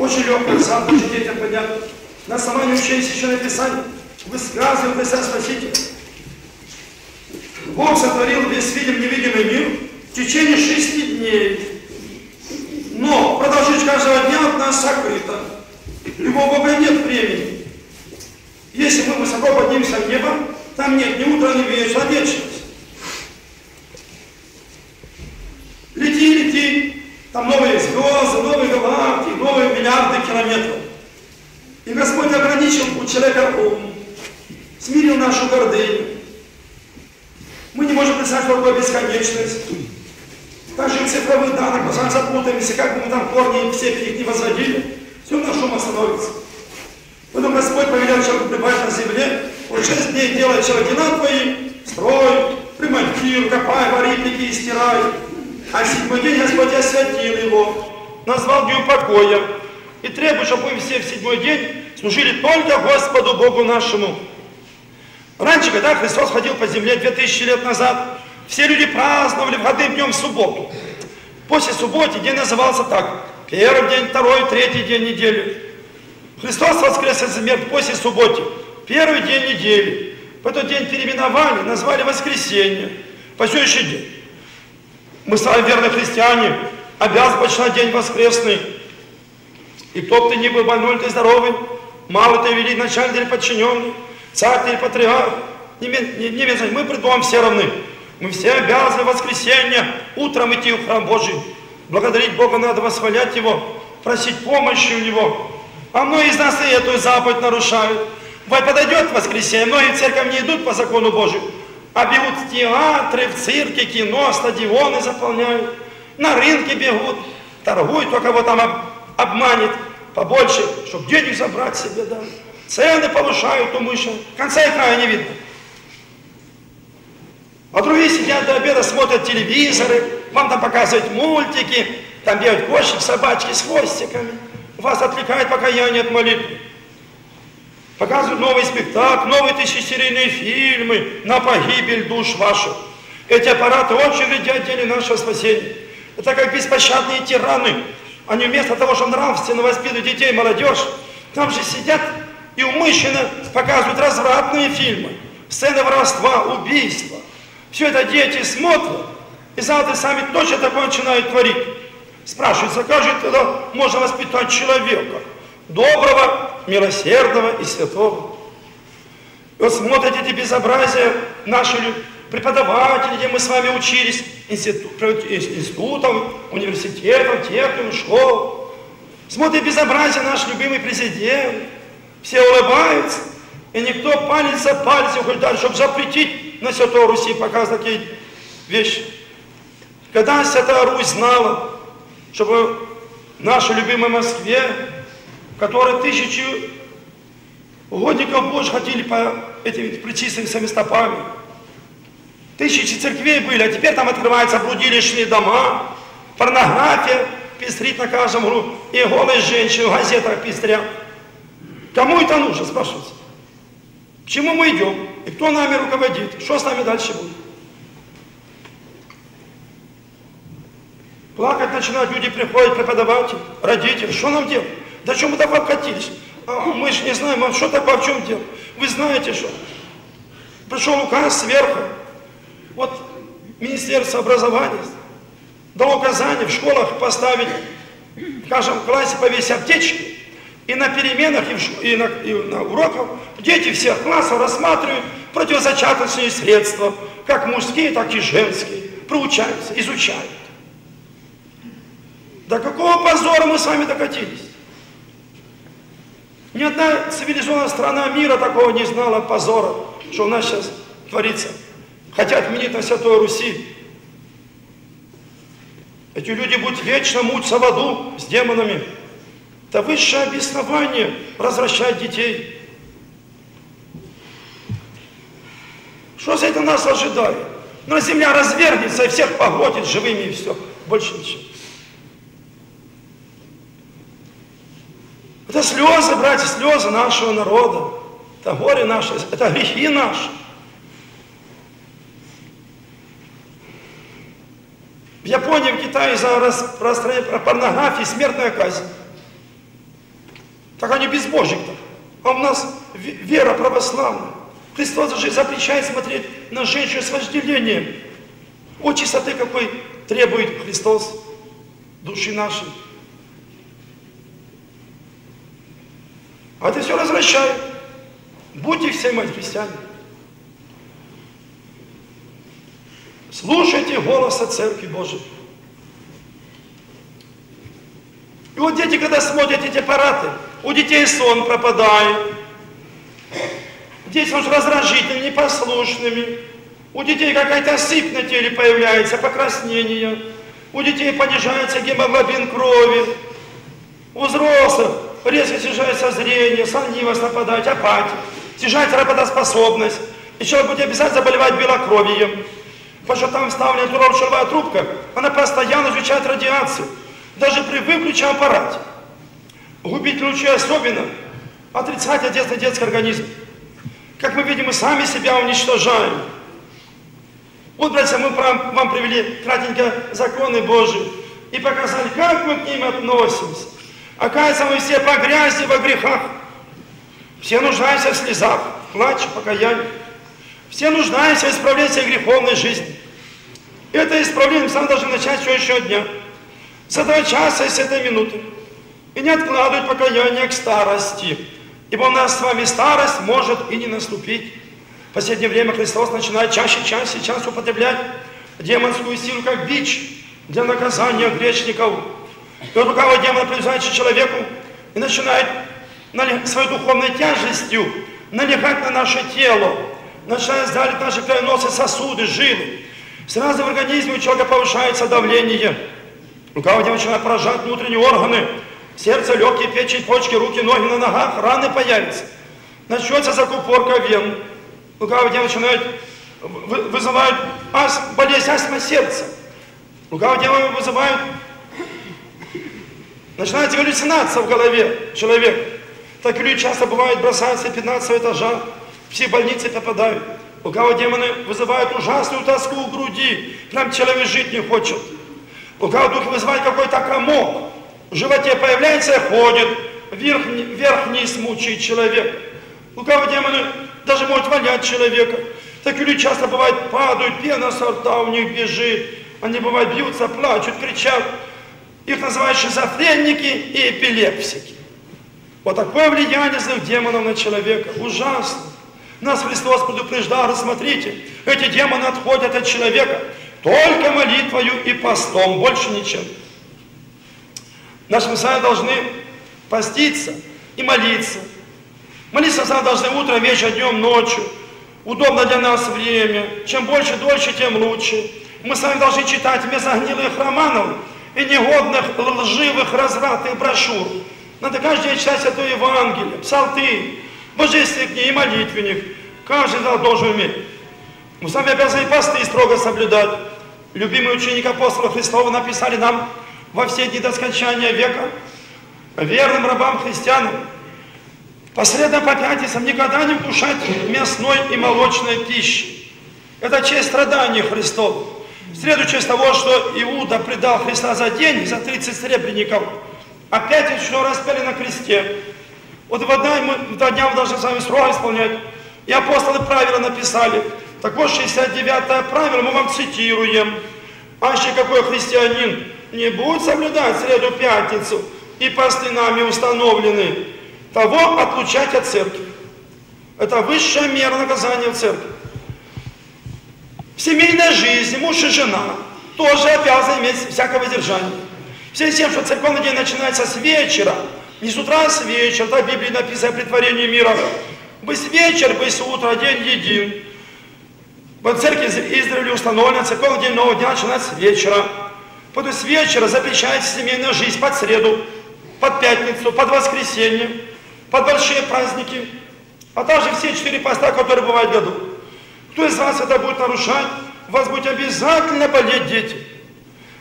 Очень легко, сам очень детям понятно. На основании учения Священного Писания высказывает Христа Спасителя. Бог сотворил весь видим невидимый мир в течение шести дней. Но продолжительность каждого дня от нас сокрыта. Его Бога нет времени. Если мы высоко поднимемся в небо, там нет ни утра, ни вечера, а вечность. Там новые звезды, новые галактики, новые миллиарды километров. И Господь ограничил у человека ум, смирил нашу гордыню. Мы не можем представить, такое бесконечность. Даже в цифровых данных мы сами запутаемся, как бы мы там корни все их не возводили, все на шум остановится. Поэтому Господь повелел человеку пребывать на земле, вот шесть дней делай человек дела твои, строй, ремонтируй, копай, вари, пеки и стирай. А седьмой день Господь освятил его, назвал днем покоя, и требует, чтобы мы все в седьмой день служили только Господу Богу нашему. Раньше, когда Христос ходил по земле 2000 лет назад, все люди праздновали входным днем в субботу. После субботы день назывался так. Первый день, второй, третий день недели. Христос воскрес из смерти после субботы. Первый день недели. В этот день переименовали, назвали воскресенье. По сегодняшний день. Мы с вами, верные христиане, обязаны починать день воскресный. И кто бы ты ни был, больной ты здоровый, мало ты вели, начальник или подчиненный, царь или патриарх, не, не, не, не, мы пред Богом все равны. Мы все обязаны в воскресенье утром идти в храм Божий. Благодарить Бога надо, восхвалять Его, просить помощи у Него. А многие из нас и эту заповедь нарушают. Вот подойдет воскресенье, многие в церковь не идут по закону Божию, а бегут в театры, в цирки, кино, стадионы заполняют, на рынке бегут, торгуют, только кого там обманет побольше, чтобы денег забрать себе, да. Цены повышают умышленно, конца и края не видно. А другие сидят до обеда, смотрят телевизоры, вам там показывают мультики, там бегают кошек, собачки с хвостиками. Вас отвлекает покаяние от молитвы. Показывают новый спектакль, новые тысячесерийные фильмы на погибель душ ваших. Эти аппараты очень вредят деле нашего спасения. Это как беспощадные тираны. Они вместо того, чтобы нравственно воспитывать детей молодежь, там же сидят и умышленно показывают развратные фильмы, сцены воровства, убийства. Все это дети смотрят, и завтра сами точно такое начинают творить. Спрашивается, как же тогда можно воспитать человека? Доброго, милосердного и святого. И вот смотрите эти безобразия наши преподаватели, где мы с вами учились, институт, институтом, университетом, техникум, школ. Смотрите безобразие наш любимый президент. Все улыбаются, и никто палец за палец уходит дальше, чтобы запретить на Святой Руси показывать такие вещи. Когда Святая Русь знала, чтобы в нашей любимой Москве, в которой тысячи угодников Божьих ходили по этим причисленными стопами, тысячи церквей были, а теперь там открываются блудилищные дома, порнография пестрит на каждом углу, и голые женщины в газетах пестрят. Кому это нужно, спрашивается? К чему мы идем? И кто нами руководит? Что с нами дальше будет? Плакать начинают, люди приходят, преподаватели, родители. Что нам делать? Да что мы так обкатились? А, мы же не знаем, а что такое, в чем дело? Вы знаете, что? Пришел указ сверху. Вот Министерство образования дало указание в школах поставить в каждом классе повесить аптечки, и на переменах, и, в, и, на, и на уроках дети всех классов рассматривают противозачаточные средства, как мужские, так и женские, проучаются, изучают. До какого позора мы с вами докатились? Ни одна цивилизованная страна мира такого не знала позора, что у нас сейчас творится. Хотят отменить на Святой Руси. Эти люди будут вечно мучиться в аду с демонами. Это высшее обеснование развращать детей. Что за это нас ожидает? Но земля развернется и всех поглотит живыми и все. Больше ничего. Это слезы, братья, слезы нашего народа. Это горе наше, это грехи наши. В Японии, в Китае за распространение порнографии смертная казнь. Так они безбожник-то. А у нас вера православная. Христос же запрещает смотреть на женщину с вожделением. О чистоты какой требует Христос души нашей. А это все развращает. Будьте все, мать, христиане. Слушайте голоса Церкви Божией. И вот дети, когда смотрят эти аппараты, у детей сон пропадает. Дети становятся раздражительными, непослушными. У детей какая-то сыпь на теле появляется, покраснение. У детей понижается гемоглобин крови. У взрослых резко снижается зрение, сонливость нападает, апатия, снижается работоспособность. И человек будет обязательно заболевать белокровием. Потому что там вставлена туровшевая трубка, она постоянно изучает радиацию. Даже при выключенном аппарате. Губить лучи особенно отрицать детский, детский организм. Как мы видим, мы сами себя уничтожаем. Вот, братья, мы вам привели кратенько законы Божии и показали, как мы к ним относимся. Оказывается, мы все погрязли во грехах. Все нуждаемся в слезах, плаче, покаянии. Все нуждаемся в исправлении своей греховной жизни. Это исправление мы сами должны начать сегодняшнего дня. С этого часа и с этой минуты. И не откладывать покаяние к старости. Ибо у нас с вами старость может и не наступить. В последнее время Христос начинает чаще, чаще, сейчас употреблять демонскую силу как бич для наказания грешников. И вот у демон приближается человеку и начинает своей духовной тяжестью налегать на наше тело, начинает сдалить наши кровеносные сосуды, жилы. Сразу в организме у человека повышается давление. У кого демон начинает поражать внутренние органы, сердце, легкие, печень, почки, руки, ноги на ногах, раны появятся. Начнется закупорка вен. У кого демон начинает вызывают ас, болезнь астма сердца. У кого демон вызывают Начинается галлюцинация в голове человека. Так люди часто бывают, бросаются 15 этажа, все больницы попадают. У кого демоны вызывают ужасную тоску в груди, прям человек жить не хочет. У кого дух вызывает какой-то комок, в животе появляется и ходит, вверх-вниз мучает человек. У кого демоны даже могут валять человека. Так люди часто бывают падают, пена со рта у них бежит. Они бывают бьются, плачут, кричат. Их называют шизофреники и эпилепсики. Вот такое влияние злых демонов на человека. Ужасно. Нас Христос предупреждал, рассмотрите, эти демоны отходят от человека только молитвою и постом, больше ничем. Наши с должны поститься и молиться. Молиться сами должны утром, вечером, днем, ночью. Удобно для нас время. Чем больше, дольше, тем лучше. Мы с вами должны читать вместо гнилых романов и негодных, лживых, развратных брошюр. Надо каждый день читать это Евангелие, псалты, божественные книги и молитвенник. Каждый должен уметь. Мы с вами обязаны посты строго соблюдать. Любимые ученики апостола Христова написали нам во все дни до скончания века, верным рабам христианам, последом по пятницам никогда не вкушать мясной и молочной пищи. Это честь страдания Христова. Следующее с того, что Иуда предал Христа за день, за 30 сребреников, опять еще распяли на кресте. Вот в два, мы, два дня мы должны с вами срок исполнять. И апостолы правила написали. Так вот, 69 правило мы вам цитируем. Аще какой христианин не будет соблюдать среду пятницу и посты нами установлены, того отлучать от церкви. Это высшая мера наказания в церкви. В семейной жизни муж и жена тоже обязаны иметь всякое воздержание. Все тем, что церковный день начинается с вечера, не с утра, а с вечера, так в Библии написано о притворении мира. Быть вечер, быть утро, день един. В церкви издревле установлено, церковный день нового дня начинается с вечера. Потом с вечера запрещается семейная жизнь под среду, под пятницу, под воскресенье, под большие праздники, а также все четыре поста, которые бывают в году. Кто из вас это будет нарушать, у вас будет обязательно болеть дети.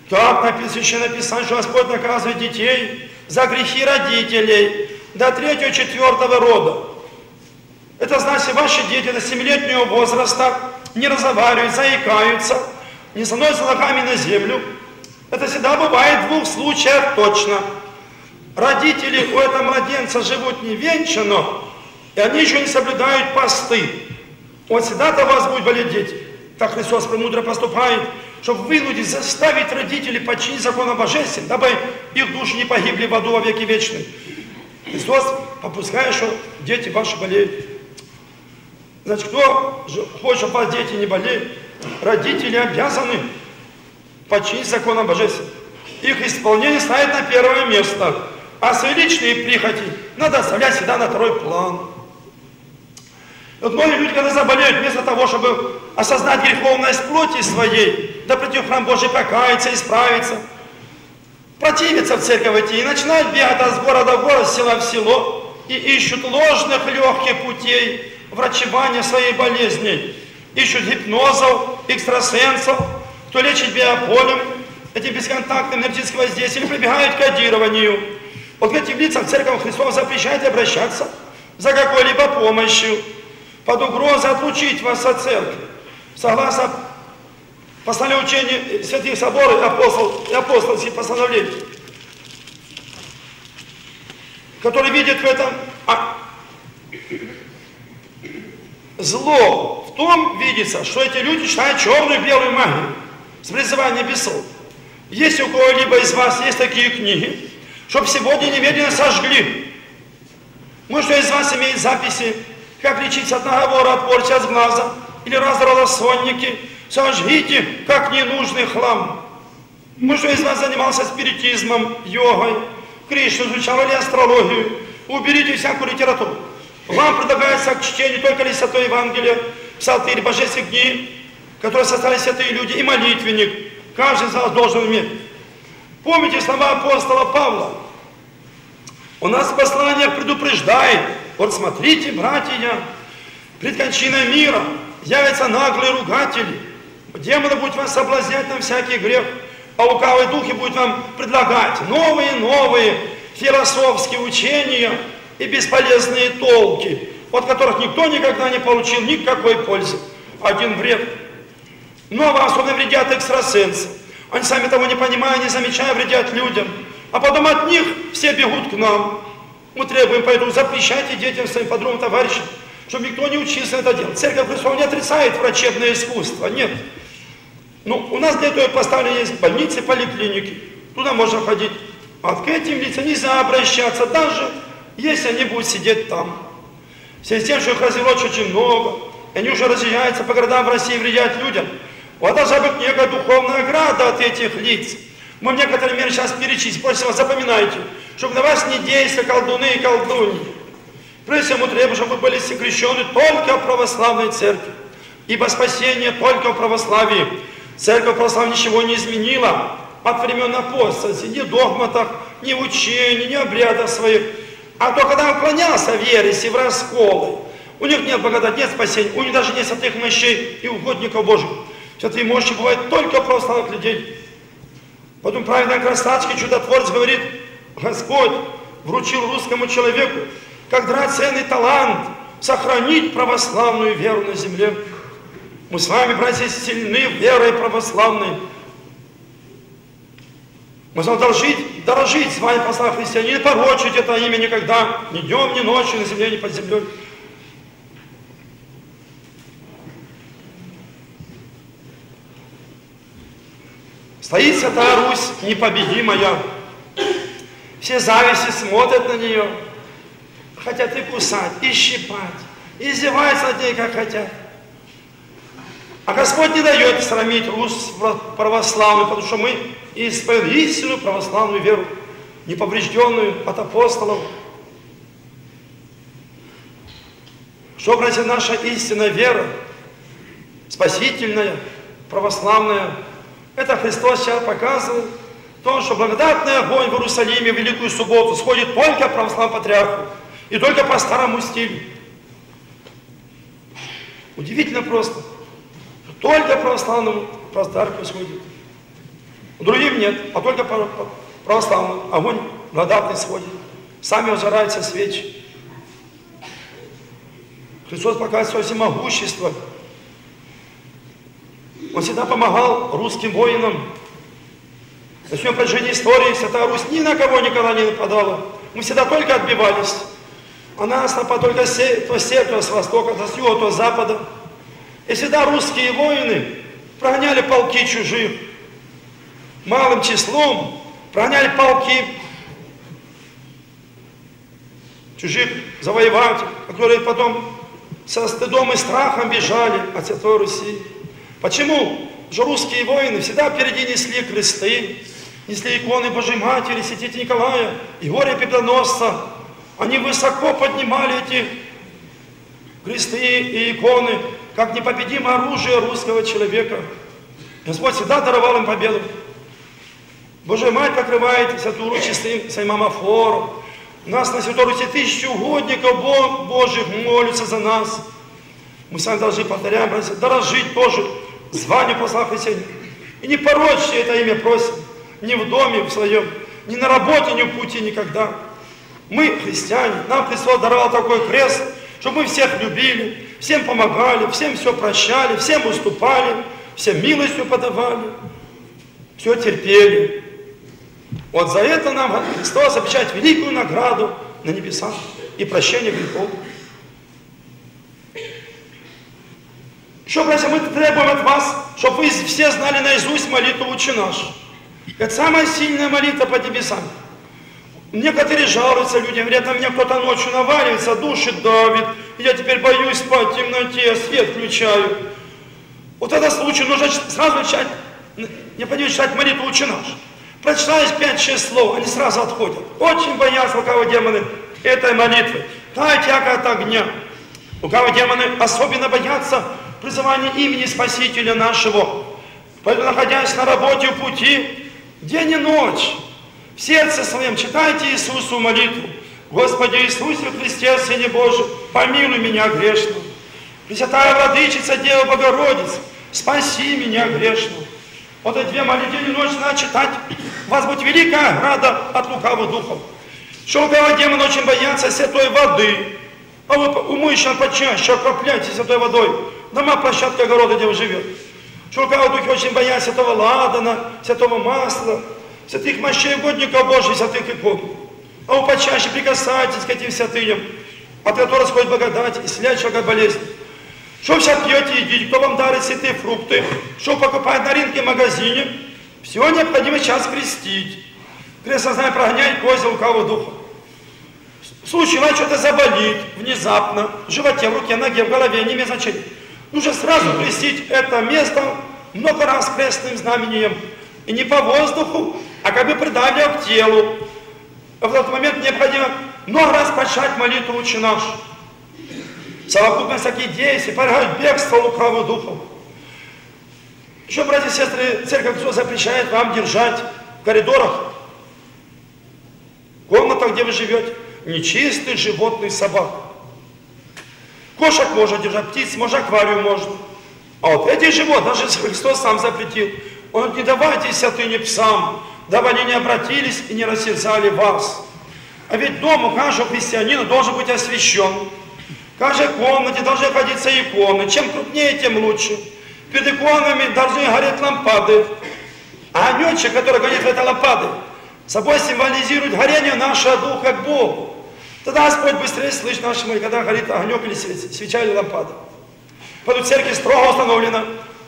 Так написано, Священное Писание, что Господь наказывает детей за грехи родителей до третьего, четвертого рода. Это значит, ваши дети до семилетнего возраста не разговаривают, заикаются, не становятся ногами на землю, Это всегда бывает в двух случаях точно. Родители у этого младенца живут невенчано, и они еще не соблюдают посты. Вот всегда-то вас будут болеть дети. Так Христос премудро поступает, чтобы вынудить, заставить родителей починить закон божественным, дабы их души не погибли в аду во веки вечные. Христос попускает, что дети ваши болеют. Значит, кто хочет, чтобы вас дети не болели, родители обязаны починить закон божественным. Их исполнение ставит на первое место, а свои личные прихоти надо оставлять всегда на второй план. Вот многие люди, когда заболеют, вместо того, чтобы осознать греховность плоти своей, да прийти в храм Божий покаяться, исправиться, противятся в церковь идти и начинают бегать от города в город, села в село, и ищут ложных легких путей врачевания своей болезни. Ищут гипнозов, экстрасенсов, кто лечит биополем, этим бесконтактным энергетическим воздействием, прибегают к кодированию. Вот к этим лицам церковь Христова запрещает обращаться за какой-либо помощью под угрозой отлучить вас от церкви. Согласно постановлению учения святых соборов и, апостол, и апостольских постановлений, который видит в этом а, зло. В том видится, что эти люди читают черную и белую магию с призыванием бесов. Если у кого-либо из вас есть такие книги, чтобы сегодня немедленно сожгли. Может, кто из вас имеет записи как лечить от наговора, от порчи, от глаза или раздрала сонники, сожгите, как ненужный хлам. Кто из вас занимался спиритизмом, йогой, Кришну изучал или астрологию, уберите всякую литературу. Вам предлагается к чтению только лишь Святое Евангелие, псалтырь, божественных книг, которые составили святые люди, и молитвенник. Каждый из вас должен иметь. Помните слова апостола Павла? У нас в посланиях предупреждает, вот смотрите, братья, пред кончиной мира явятся наглые ругатели. Демоны будут вас соблазнять на всякий грех, а лукавые духи будут вам предлагать новые-новые философские учения и бесполезные толки, от которых никто никогда не получил никакой пользы. Один вред. Но особенно вредят экстрасенсы. Они сами того не понимая, не замечая, вредят людям. А потом от них все бегут к нам. Мы требуем, поэтому запрещайте детям, своим подругам, товарищам, чтобы никто не учился это делать. Церковь Христова не отрицает врачебное искусство, нет. Ну, у нас для этого поставлены есть больницы, поликлиники. Туда можно ходить. А к этим лицам нельзя обращаться, даже если они будут сидеть там. Все с тем, что их развелось очень много, они уже разъезжаются по городам в России, вредят людям. Вот должна быть некая духовная ограда от этих лиц. Мы в некоторой мере сейчас перечислим, просим вас, запоминайте, чтобы на вас не действовали колдуны и колдуньи. Всего, мы требуем, чтобы вы были секрещены только в православной церкви. Ибо спасение только в православии. Церковь православная ничего не изменила от времен апостольства, ни в догматах, ни в учении, ни в обрядах своих. А то, когда уклонялся в ереси, в расколы, у них нет благодати, нет спасения, у них даже нет святых мощей и угодников Божьих. Святые мощи бывают только православных людей. Потом праведный Красавский чудотворец говорит, Господь вручил русскому человеку, как драгоценный талант, сохранить православную веру на земле. Мы с вами, братья, сильны верой православной. Мы должны дорожить, дорожить с вами, послав христиане, не порочить это имя никогда, ни днем, ни ночью, на земле, ни под землей. Стоит Святая Русь непобедимая. Все зависти смотрят на нее, хотят и кусать, и щипать, и издеваются над ней, как хотят. А Господь не дает срамить Русь православную, потому что мы исповедуем истинную православную веру, неповрежденную от апостолов. Что, братья, наша истинная вера, спасительная, православная, это Христос сейчас показывает, то, что благодатный огонь в Иерусалиме в Великую Субботу сходит только православному патриарху и только по старому стилю. Удивительно просто. Только православному патриарху сходит. Другим нет, а только православному огонь благодатный сходит. Сами озираются свечи. Христос показывает свое всемогущество, он всегда помогал русским воинам. Начнем протяжении истории, Святая Русь ни на кого никогда не нападала. Мы всегда только отбивались. А нас напад только с, то севера, с востока, то с юга, то с запада. И всегда русские воины прогоняли полки чужих. Малым числом прогоняли полки чужих завоевателей, которые потом со стыдом и страхом бежали от Святой Руси. Почему? же русские воины всегда впереди несли кресты, несли иконы Божьей Матери, Святителя Николая, и горе Победоносца. Они высоко поднимали эти кресты и иконы, как непобедимое оружие русского человека. Господь всегда даровал им победу. Божья Мать покрывает Святую Русь чистым своим амафором. У нас на Святой Руси тысячи угодников Божьих молятся за нас. Мы с вами должны, повторяем, дорожить тоже званию посла Христианина. И не порочьте это имя просим, ни в доме в своем, ни на работе, ни в пути никогда. Мы, христиане, нам Христос даровал такой крест, чтобы мы всех любили, всем помогали, всем все прощали, всем уступали, всем милостью подавали, все терпели. Вот за это нам Христос обещает великую награду на небесах и прощение грехов. Что, братья, мы требуем от вас, чтобы вы все знали наизусть молитву «Учи наш». Это самая сильная молитва по небесам. Некоторые жалуются, люди говорят, на меня кто-то ночью наваливается, душит давит, я теперь боюсь спать в темноте, свет включаю. Вот этот случай нужно сразу читать, не понимаю, читать молитву «Учи наш». Прочитаешь 5-6 слов, они сразу отходят. Очень боятся кого демоны этой молитвы. Дайте от огня. У кого демоны особенно боятся призывание имени Спасителя нашего. Поэтому, находясь на работе пути, день и ночь, в сердце своем читайте Иисусу молитву. Господи Иисусе Христе, Сыне Божий, помилуй меня грешного. Пресвятая Владычица, Дева Богородица, спаси меня грешного. Вот эти две молитвы день и ночь надо читать. У вас будет великая рада от лукавых духов. Кого демон очень боятся святой воды. А вы умыщен почаще, окропляйте святой водой дома, площадка огорода, где он живет. Шелковые духи очень боятся святого ладана, святого масла, святых мощей угодников Божьих, святых икон. А вы почаще прикасайтесь к этим святыням, от которых сходит благодать, исцеляет человека болезнь. Что все пьете, едите, кто вам дарит святые фрукты, что покупает на рынке, магазине, все необходимо сейчас крестить. Крест сознание прогоняет козел лукавого духа. В случае, что-то заболит внезапно, в животе, в руке, в ноге, в голове, не имеет значения. Нужно сразу крестить это место много раз крестным знамением. И не по воздуху, а как бы придавливая к телу. В этот момент необходимо много раз прочитать молитву «Учи наш». Совокупность таких действий помогают бегство лукавых духов. Еще, братья и сестры, церковь все запрещает вам держать в коридорах, в комнатах, где вы живете, нечистых животных собак. Кошек можно держать, птиц можно, аквариум можно. А вот эти животные, даже Христос сам запретил. Он говорит, не давайте святыни псам, дабы они не обратились и не рассерзали вас. А ведь дом у каждого христианина должен быть освящен. В каждой комнате должны находиться иконы. Чем крупнее, тем лучше. Перед иконами должны гореть лампады. А огнечек, который горит в этой лампады, собой символизирует горение нашего духа к Богу. Тогда Господь быстрее слышит наши молитвы, когда горит огнек или свеча или лампада. Поэтому церкви строго установлено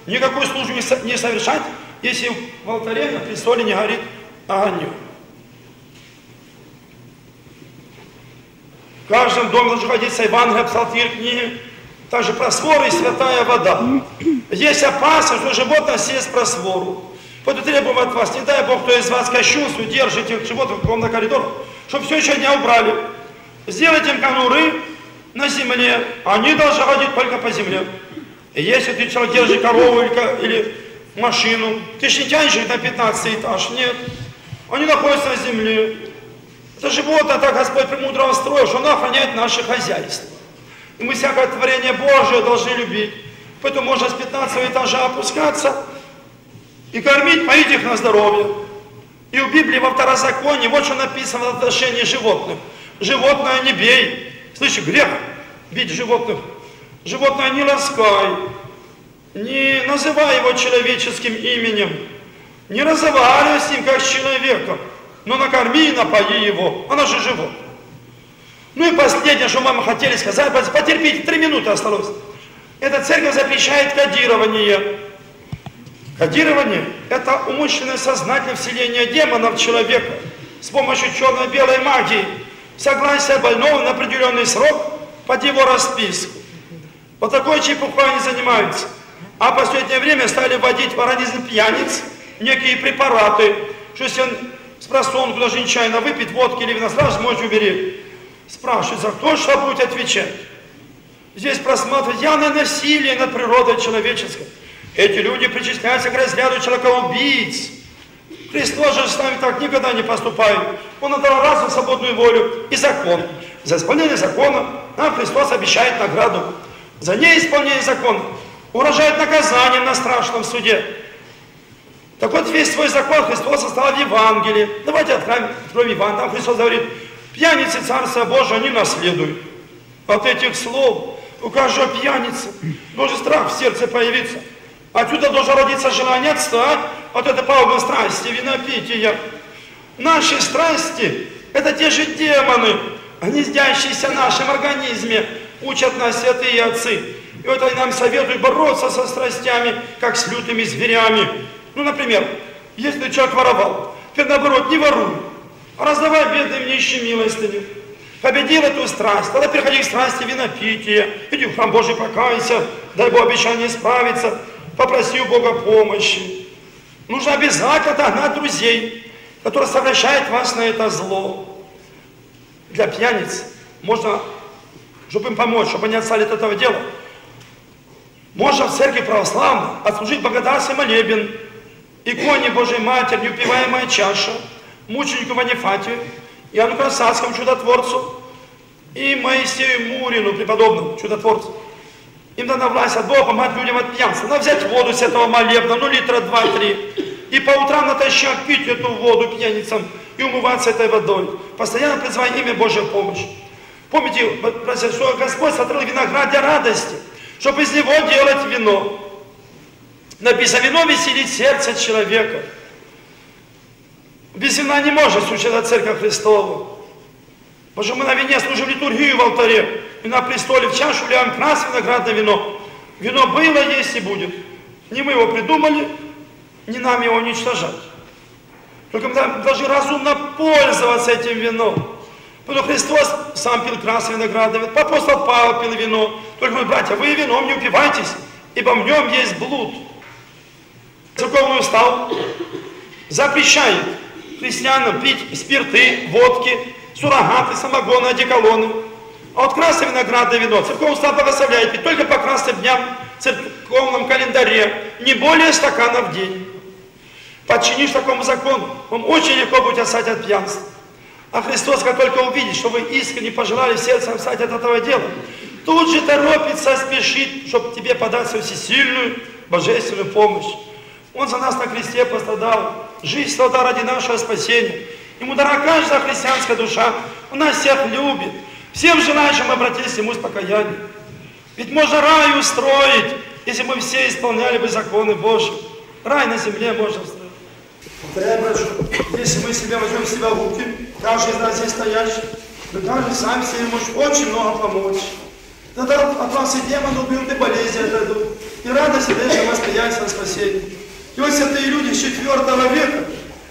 никакую службу не совершать, если в алтаре на престоле не горит огонек. В каждом доме должен ходиться Евангелие, псалтирь, книги, также просворы и святая вода. Есть опасность, что животное съест просвору. Поэтому требуем от вас, не дай Бог, кто из вас кощунствует, держит этих животных в на коридор, чтобы все еще не убрали. Сделайте им конуры на земле, они должны ходить только по земле. Если ты человек держишь корову или, или машину, ты же не тянешь их на 15 этаж, нет. Они находятся на земле. Это животное так Господь премудро строил, что оно охраняет наше хозяйство. И мы всякое творение Божие должны любить. Поэтому можно с 15 этажа опускаться и кормить, поить их на здоровье. И в Библии во второзаконии вот что написано в отношении животных – животное не бей. Слышишь, грех бить животных. Животное не ласкай, не называй его человеческим именем, Не разговаривай с ним, как с человеком, но накорми и напои его. Она же живот. Ну и последнее, что мама хотели сказать, потерпите, три минуты осталось. Эта церковь запрещает кодирование. Кодирование – это умышленное сознательное вселение демонов в человека с помощью черно-белой магии, согласие больного на определенный срок под его расписку. Вот такой чепухой они занимаются. А в последнее время стали вводить в организм пьяниц некие препараты, что если он с просонку даже нечаянно выпить водки или вина, сразу может умереть. Спрашивается, кто что будет отвечать? Здесь просматривать явное насилие над природой человеческой. Эти люди причисляются к разряду человека-убийц. Христос же с нами так никогда не поступает. Он отдал разум, свободную волю и закон. За исполнение закона нам Христос обещает награду. За неисполнение закона урожает наказание на страшном суде. Так вот, весь свой закон Христос оставил в Евангелии. Давайте откроем, откроем Евангелие. Там Христос говорит, пьяницы Царства Божия не наследуют. От этих слов у каждого пьяницы должен страх в сердце появиться. Отсюда должно родиться желание отстать от этой пагубной страсти, винопития. Наши страсти – это те же демоны, гнездящиеся в нашем организме, учат нас святые отцы. И вот они нам советуют бороться со страстями, как с лютыми зверями. Ну, например, если человек воровал, теперь наоборот, не воруй, а раздавай бедным нищим милостыню. Победил эту страсть, тогда переходи к страсти винопития, иди в храм Божий покайся, дай Бог обещание справиться, попроси у Бога помощи. Нужно обязательно догнать друзей, которые совращают вас на это зло. Для пьяниц можно, чтобы им помочь, чтобы они отстали от этого дела, можно в церкви православной отслужить благодарственный молебен, иконе Божьей Матери, неупиваемая чаша, мученику Ванифатию, Иоанну Красавскому чудотворцу и Моисею Мурину, преподобному чудотворцу. Им дана власть от Бога помогать людям от пьянства. Надо взять воду с этого молебна, ну литра два-три, и по утрам натощак пить эту воду пьяницам и умываться этой водой. Постоянно призывая имя Божьей помощи. Помните, что Господь сотрал виноград для радости, чтобы из него делать вино. Написано, вино веселит сердце человека. Без вина не может случиться Церковь Христова. Потому что мы на вине служим литургию в алтаре. И на престоле в чашу ляем крас виноградное вино. Вино было, есть и будет. Не мы его придумали, не нам его уничтожать. Только мы должны разумно пользоваться этим вином. Потому Христос сам пил крас виноградное вино, апостол Павел пил вино. Только мы, братья, вы вином не упивайтесь, ибо в нем есть блуд. Церковный устав запрещает христианам пить спирты, водки, суррогаты, самогоны, одеколоны. А вот красное виноградное вино церковный устав благословляет пить только по красным дням в церковном календаре, не более стакана в день. Подчинишь такому закону, вам очень легко будет отстать от пьянства. А Христос, как только увидит, что вы искренне пожелали сердцем встать от этого дела, тут же торопится, спешит, чтобы тебе подать свою всесильную божественную помощь. Он за нас на кресте пострадал, жизнь страдал ради нашего спасения. Ему дорога каждая христианская душа, он нас всех любит. Всем желающим обратились к Ему с покаянием. Ведь можно рай устроить, если мы все исполняли бы законы Божьи. Рай на земле можно устроить. Повторяю, если мы себя возьмем себя в руки, каждый из нас здесь стоящий, мы каждый сам себе можем очень много помочь. Тогда от вас и демон убьют, и болезни отойдут, и радость и вечное восприятие на спасение. И вот святые люди с 4 века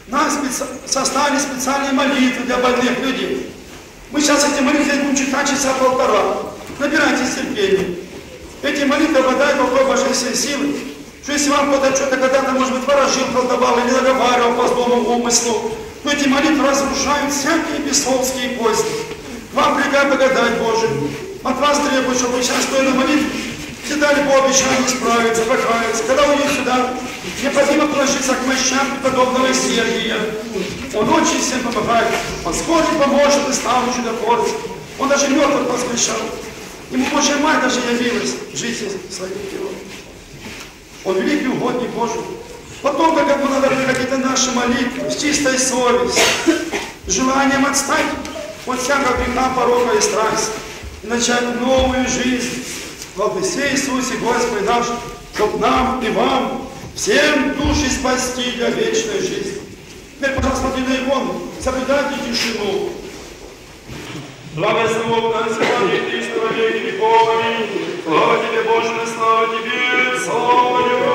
нам специ... составили специальные молитвы для больных людей. Мы сейчас эти молитвы будем читать часа полтора. Набирайтесь терпения. Эти молитвы обладают такой божественной силой, что если вам кто-то что-то когда-то, может быть, ворожил, колдовал или наговаривал по злому умыслу, то эти молитвы разрушают всякие бесовские кости. Вам приказ благодать Божию. От вас требует, чтобы вы сейчас стоя на молитве, все дали по обещанию справиться, покаяться. Когда уйдете сюда, необходимо положиться к мощам подобного Сергия. Он очень всем помогает. Он скоро поможет и станет чудотворцем. Он даже мертвых воскрешал. Ему Божья Мать даже явилась в жизни своих телом. Он великий угодник Божий. Потом, как ему надо приходить на наши молитвы с чистой совестью, желанием отстать от всякого греха, порока и страсти, и начать новую жизнь во Христе Иисусе Господи наш, чтоб нам и вам всем души спасти для вечной жизни. Теперь, пожалуйста, смотри на икону, соблюдайте тишину. Благословен Господи Христос веки веков. Слава Тебе, Боже, слава Тебе, слава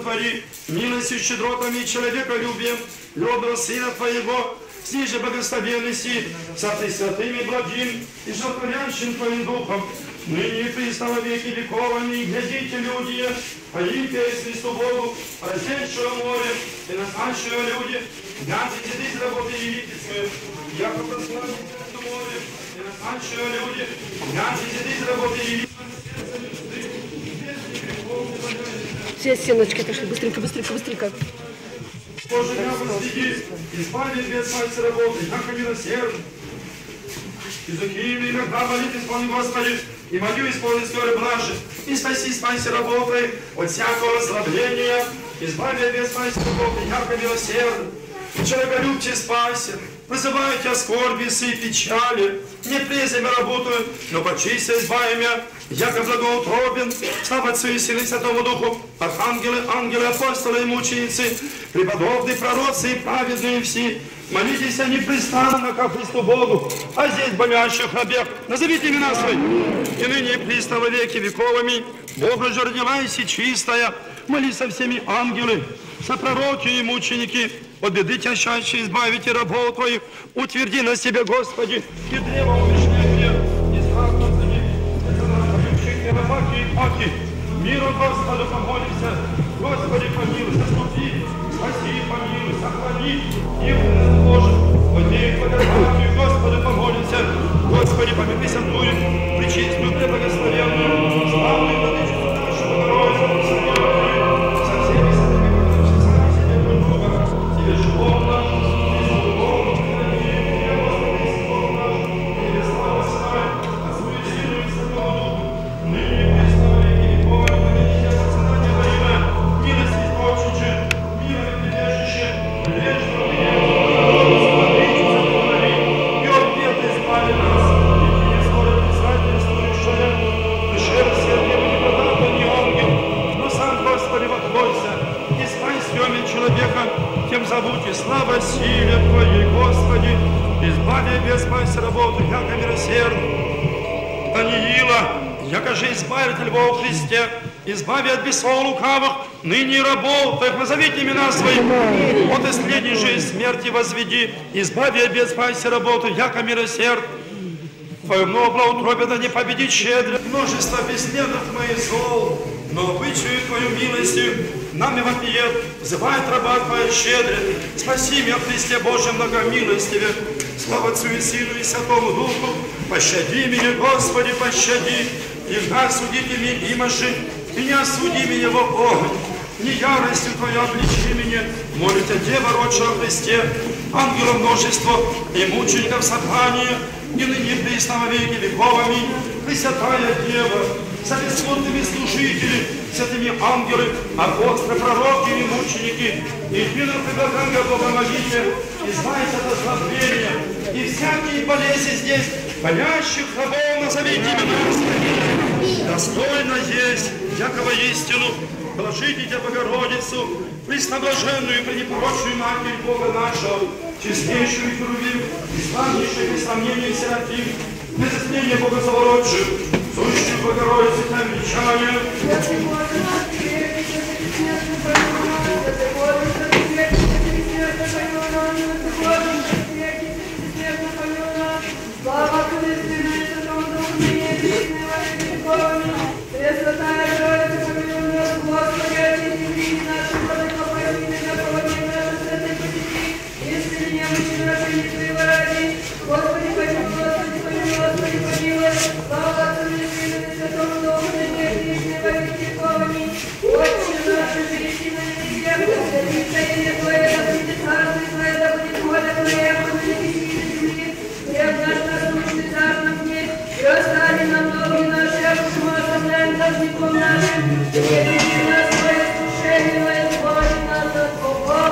сотвори, милостью, щедротами, человеколюбием, любил Сына Твоего, сниже благословенный си, со Ты святыми благим и жертворящим Твоим Духом, ныне и присно веки вековами, глядите, люди, поим песни Богу, раздельшего море, и настаншего люди, гадите ты работы египетские, яко прославите это море, и настаншего люди, гадите ты работы египетские, все стеночки пошли, быстренько, быстренько, быстренько. Боже, меня возведи, избави без пальца работы, яко милосердный. И закими иногда молит исполни Господи, и молю исполни скоры наши, и спаси, спаси работой от всякого ослабления, избави без пальца работы, яко милосердный. Человеколюбче спаси, вызываю тебя скорби и печали, не презями работаю, но почисти избави меня, яко благоутробен, слава Отцу и Сыну Святому Духу, архангелы, ангелы, апостолы и мученицы, преподобные пророцы и праведные все, молитесь непрестанно, как Христу Богу, а здесь болящих рабех, назовите имена свои, и ныне и веки вековыми, Бога же родилась и чистая, молись со всеми ангелы, со пророки и мученики, от беды тяжащей избавите рабов Твоих, утверди на себе, Господи, и древо умешнения, миру Господу помолимся, Господи помилуй, заступи, спаси, помилуй, сохрани, и Боже, подней благодатью, Господу помолимся, Господи помилуй, святую, причистую, преблагословенную, славную рабов Твоих, назовите имена свои, от исследней же смерти возведи, избави от бед спаси работы, яко милосерд. Твое много утробе да не победит щедро, множество бесследных моих зол, но обычаю Твою милостью нами вопиет, взывает раба Твоя щедро, спаси меня, Христе Божьем многомилостиве, слава Отцу и Сыну и Святому Духу, пощади меня, Господи, пощади, и нас судите меня, и не осуди меня во огонь, не яростью Твою обличи меня, молю Тебя, Дева, родша о Христе, ангелов множество и мучеников собрания, и ныне присно во веки веков. Аминь. Пресвятая Дева, со бесплотными служители, святыми ангелы, апостолы, пророки и мученики, и едино предлагаем Бога молите, избавить от ослабления, и всякие болезни здесь, болящих рабов назовите имена Достойно есть, якого истину, Положите тебя, Богородицу, пресноблаженную и пренепорочную Матерь Бога нашего, честнейшую Херувим, и славнейшую без сомнения Серафим, без изменения Бога заворотших, сущую Богородицу на величание,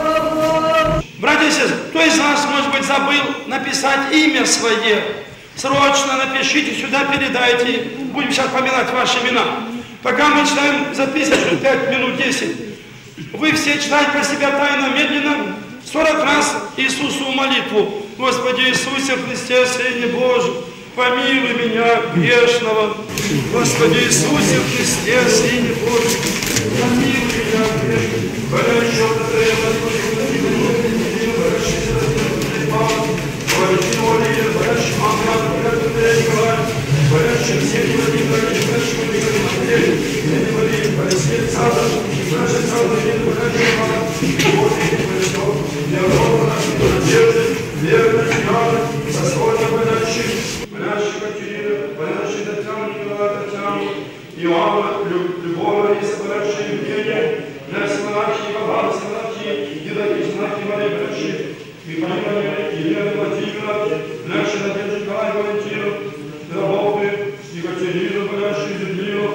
от злого. Братья и сестры, кто из вас, может быть, забыл написать имя свое? Срочно напишите сюда, передайте. Будем сейчас поминать ваши имена. Пока мы читаем, записывать 5 минут 10. Вы все читайте про себя тайно, медленно, 40 раз Иисусу молитву. Господи Иисусе Христе, Сыне Божий, помилуй меня, грешного. Господи Иисусе Христе, Сыне Божий, помилуй меня, грешного. Болящего, Иоанна, Любовь, Лариса, Бараши, Евгения, Ляся, Монахи, Бабара, Монахи, Георгий, Монахи, Мария, Бараши, Михаил, Елена, Владимира, Надежда, Николай, Валентина, Любовь, Екатерина, Бараши, Людмила,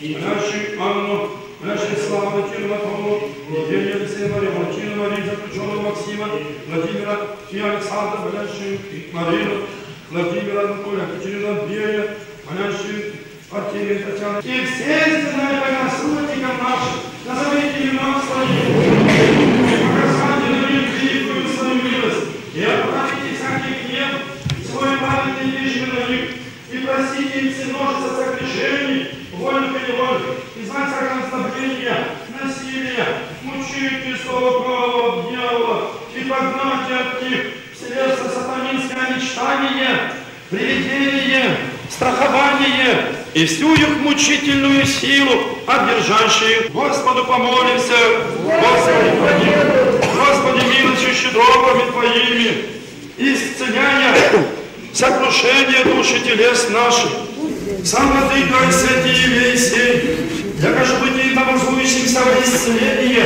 Ляши, Анну, Ляши, Слава, Валентина, Матону, Евгения, Алексея, Мария, Валентина, Мария, заключенного Максима, Владимира и Александра, Бараши, Марину, Владимира, Екатерина, Берия, Аляши, Артемий, Татьяна. И все истинные богослужникам нашим, назовите имена свои, на них великую свою милость, и отправите всякий гнев, свой памятный лишь на них, и простите им все множество согрешений, вольных и невольных, и знать всякое ослабление, насилие, мучительство кровавого дьявола, и погнать от них вселенство сатанинское мечтание, привидение, страхование и всю их мучительную силу, одержащие. Господу помолимся, Господи, помилуй. Господи, милостью щедровыми Твоими, исцеляя сокрушение души телес наших. Сам Владыка и святые сей, яко же быть иномозующимся во исцеление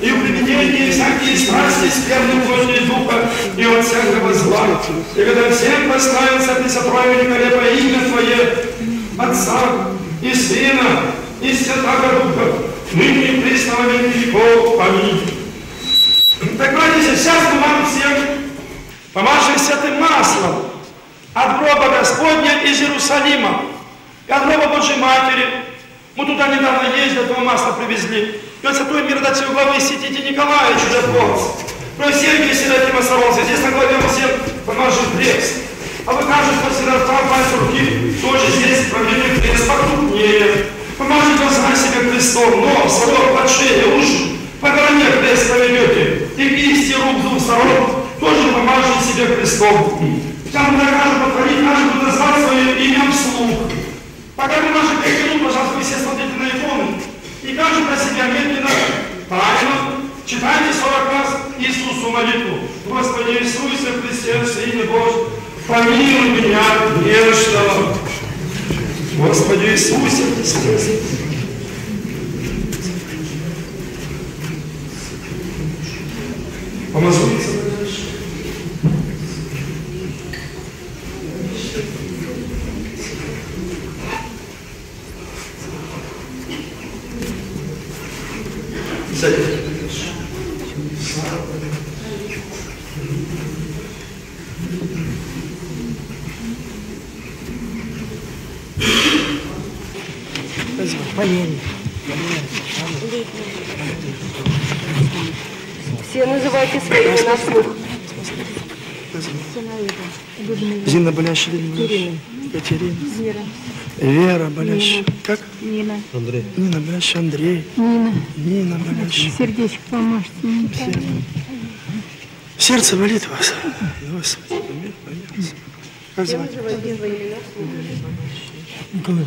и в приведении всякие страсти скверны вольные духа и от всякого зла. И когда всем прославится Ты соправи великолепное имя Твое, Отца и Сына и Святого Духа, ныне и веков. Аминь. Так, братья, сейчас мы вам всем помашем святым маслом от гроба Господня из Иерусалима и от гроба Божьей Матери. Мы туда недавно ездили, этого масла привезли. И от святой миродатель главы Николаевич уже полз. Про Сергия Серафима Саровса. Здесь на главе всем помажем крест. А вы кажете, что Серафима пальцы руки тоже здесь провели крест покрупнее. Помажете на себе крестом, нос, рот, под шею, уши. По бороне крест проведете. И кисти рук двух сторон тоже помажете себе крестом. Там каждый повторить, каждый будет назвать свое имя вслух. Пока вы наши минут, пожалуйста, вы все смотрите на иконы. И каждый про себя медленно, правильно, читайте 40 раз Иисусу молитву. Господи Иисусе, Христе, Сыне Божий, помилуй меня грешного. Господи Иисусе, Христе. Помазуйте. Садитесь. Все называйте свои имена вслух. Лена болящая. Екатерина. Вера, Вера болящая. Как? Нина, Нина болящая, Андрей. Нина, Нина болящая. сердечко поможете. Сердце болит у вас. Господи, помилуй. Как звать? Николай.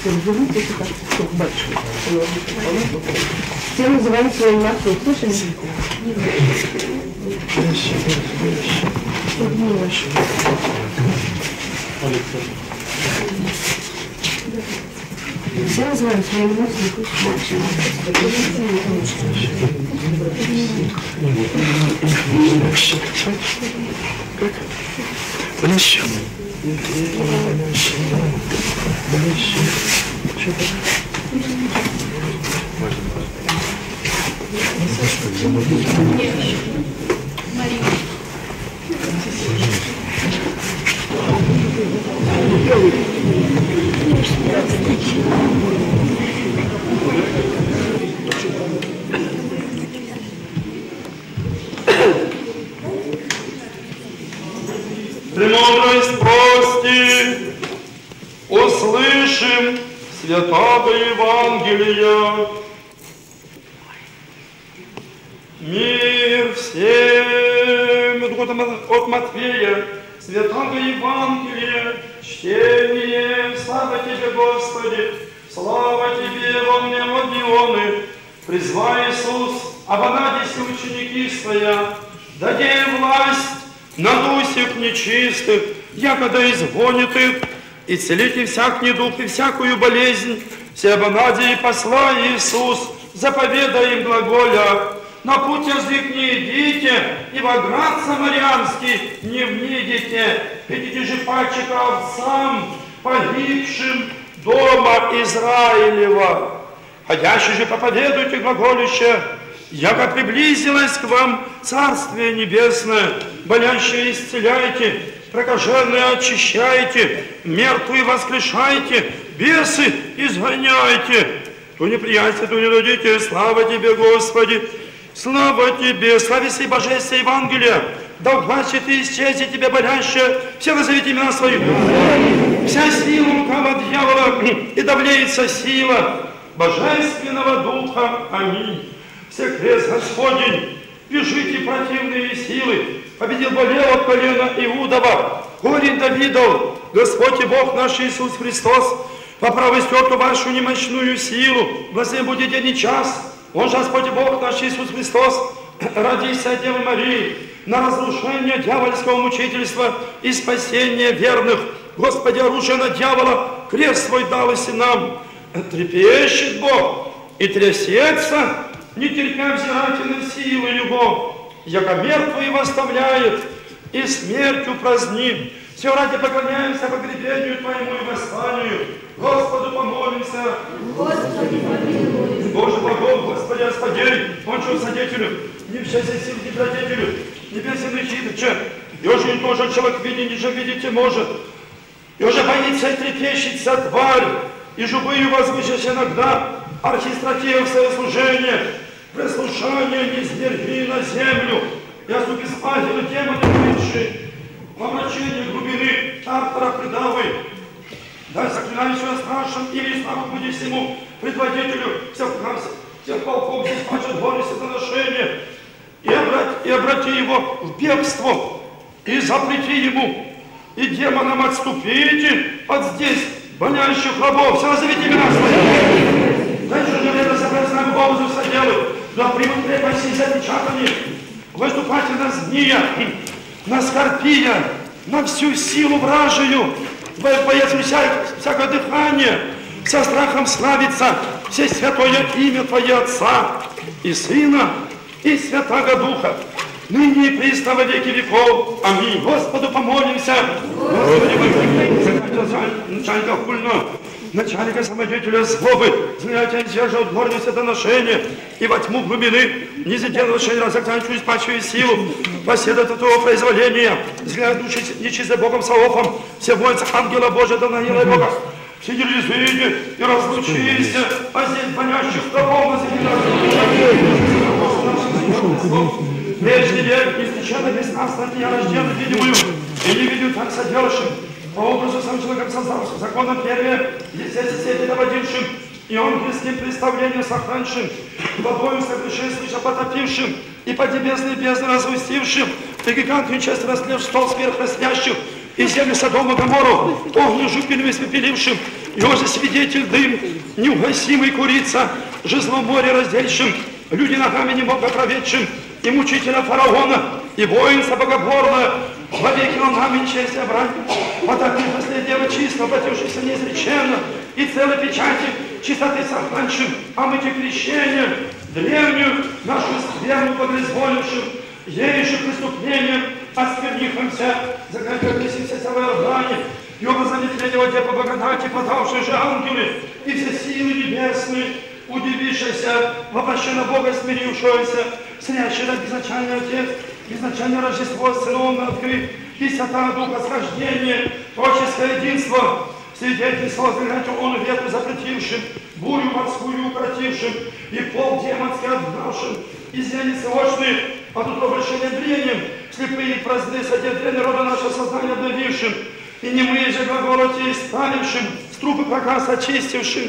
Все называем свои имена вслух. Слышали? Болящая, болящая. Болящая. Все называют своим Максим. Блещем. Премудрость прости, услышим святого Евангелия. Мир всем. От Матфея, святого Евангелия, чтение, слава Тебе, Господи, слава Тебе во мне водионы, призва Иисус, обонадись ученики своя, даде власть на дусях нечистых, якода извонит их, и целите всяк недуг и всякую болезнь, все обонадии посла Иисус, заповедай им глаголя, на путь язык не идите, и во град Самарянский не внидите, идите же пальчика овцам, погибшим дома Израилева. Ходящий же проповедуйте глаголище, яко приблизилось к вам Царствие Небесное, болящие исцеляйте, прокаженные очищайте, мертвые воскрешайте, бесы изгоняйте. То неприятие, то не дадите, слава Тебе, Господи, слава Тебе, славися и божествие Евангелия, да угласит и исчезнет Тебе болящее, все назовите имена свои. Вся сила лукавого дьявола и давлеется сила Божественного Духа. Аминь. Все крест Господень, бежите противные силы, победил болел от колена Иудова, корень Давидов, Господь и Бог наш Иисус Христос, по правой стерту вашу немощную силу, благословен будет день и час, Он же Господь Бог наш Иисус Христос, родися от Девы Марии, на разрушение дьявольского мучительства и спасение верных. Господи, оружие на дьявола, крест свой дал и нам. Трепещет Бог! И трясется, не терпя взирать на силы Его, яко мертвые восставляет и смертью праздним. Все ради поклоняемся погребению Твоему и восстанию. Господу помолимся. Боже Богом, Господи, Господи, Он что содетелю, не счастье сил добродетелю, небесный хитрче, и уже тоже человек видит, же видите может, и уже боится и трепещется тварь, и жубы возвысишь иногда, архистратия в свое служение, прислушание не сдержи на землю, и осуки спасителю демоны высшие, помрачение глубины автора предавы, Дай заклинающего страшным или славу будешь всему предводителю. Всех всех полков, здесь пачет горе сотоношения, и, обрати, и обрати его в бегство, и запрети ему, и демонам отступите от здесь болящих рабов. Все назовите имена свои. Дальше же время собрать с нами Богу соделы, да примут крепости и запечатани, выступайте на змея, на скорпия, на всю силу вражию, боец вся, всякое дыхание, вся страхом славится, все святое имя Твое Отца и Сына и Святаго Духа, ныне и присно во веки веков. Аминь. Господу помолимся. Господи, мы начальника хульно, начальника самодеятеля злобы, занятия держа от гордости доношения, и во тьму глубины, низидел отношения разогнанчую испачиваю силу, поседа твоего произволения, взгляд нечисто Богом Саофом, все воинцы ангела Божия Данаила и Бога, изыди и разлучись, а здесь болящих рабов на Прежде век, истеченно без нас, я рожден видимую, и не видю так соделавшим, по образу сам человеком создавшим, законом первее, естественно, доводившим, и он близким представлением сохраншим, водою согрешествующим, потопившим, и по небесной бездны разгустившим, и гигантную часть разлив стол сверхрастящих, и землю Содома Гомору, огню жупелем испепелившим, и уже свидетель дым, неугасимый курица, жезлом море раздельшим, люди ногами не мог проведшим, и мучителя фараона, и воинца богоборная, во веки он нами честь обрать, потопив последнего чисто, обратившийся неизреченно, и целой печати чистоты сохраншим, а мы те крещением, древнюю нашу скверну подрезволившим, еющим преступлением, осквернившимся, закрепившимся в Иордане, и образами третьего по благодати, подавшие же ангелы, и все силы небесные, удивившийся, воплощенно Бога смирившегося, снящий род изначальный Отец, изначальное Рождество Сыном открыт, Святая Духа схождение, творческое единство, свидетельство возглянуть он ветру запретившим, бурю морскую укротившим, и пол демонский отгнавшим, и зеницы очные, от утробольшения дрением, слепые и праздны, содержание рода нашего сознания обновившим, и немые же глаголоте исправившим, струпы проказ очистившим,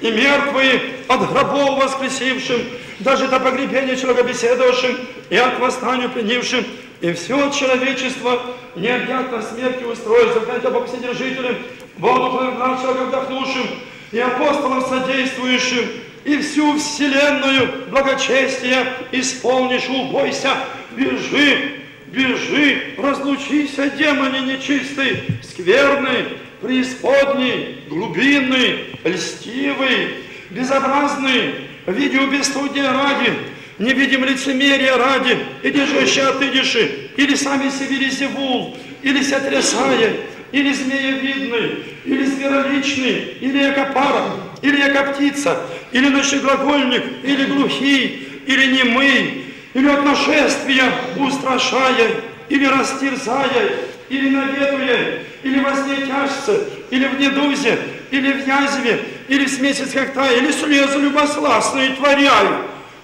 и мертвые от гробов воскресившим, даже до погребения человека беседовавшим, и от восстания пленившим, и все человечество необъятно смерти устроить, заклятие Бог Вседержителем, Богу нам человека вдохнувшим, и апостолам содействующим, и всю вселенную благочестия исполнишь, убойся, бежи, бежи, разлучися, демоне нечистый, скверный, преисподней, глубинный, льстивый, безобразный, видео бесстудия ради, не видим лицемерия ради, иди же ща отыдиши, или сами себе зевул, или сотрясая, или змеевидный, или звероличный, или якопара, или яко птица, или ночеглагольник, или глухий, или немый, или от нашествия устрашая, или растерзая, или наветуя, или во сне тяжце, или в недузе, или в язве, или в скакта, или слезы любосластные творяй,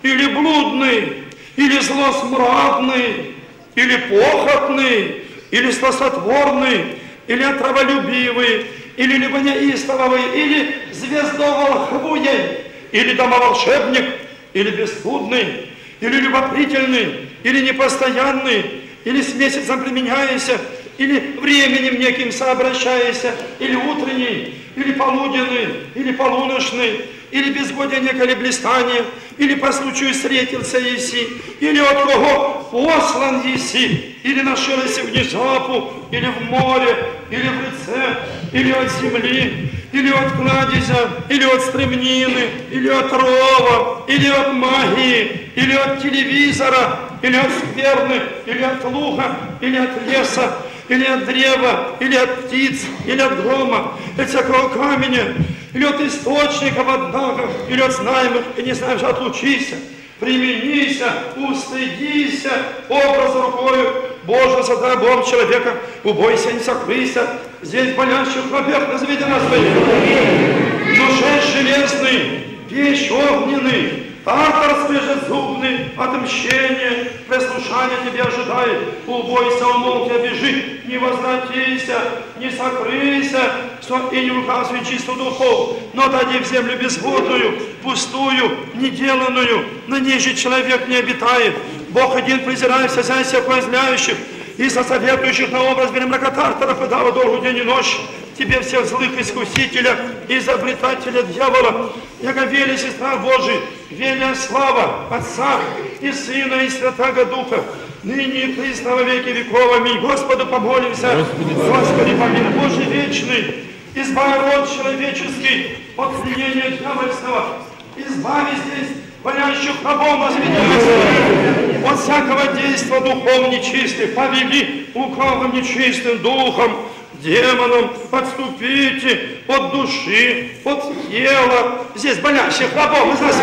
или блудный, или злосмрадный, или похотный, или сластотворный, или отраволюбивый, или либо неистовый, или звездоволхвуей, или домоволшебник, или бесплудный, или любопрительный, или непостоянный, или с месяцем применяйся, или временем неким сообращайся, или утренний, или полуденный, или полуношный, или безгодие неколи блистание, или по случаю встретился еси, или от кого послан еси, или нашелся в нежапу, или в море, или в лице, или от земли, или от кладезя, или от стремнины, или от рова, или от магии, или от телевизора, или от скверны, или от луга, или от леса, или от древа, или от птиц, или от грома, или всякого камня, или от источников однако, или от знаемых, и не знаешь, отлучися, применися, устыдися образа рукою Божьего, создай Бог человека, убойся, не сокрыйся, здесь болящих рабех назови нас Душе железный, печь огненный, Тартар скрежезубный, отмщение, прислушание тебе ожидает. Убойся, умолк, бежи, не возвратися, не сокрыйся, и не указывай чистую духов, но дади в землю безводную, пустую, неделанную, на ней же человек не обитает. Бог один презирает всех возляющих, и сосоветующих на образ Беремракотартера подава долгу день и ночь тебе всех злых искусителя, изобретателя дьявола, яко вели сестра Божий, велия слава Отца и Сына и Святаго Духа, ныне и присно во веки веков. Аминь. Господу помолимся. Господи, Господи помилуй. Божий вечный, избави род человеческий от влияния дьявольского, избави здесь болящих рабов возведенных, от всякого действия духов нечистых, повели лукавым нечистым духом, демонам, отступите от души, от тела. Здесь болящих рабов из нас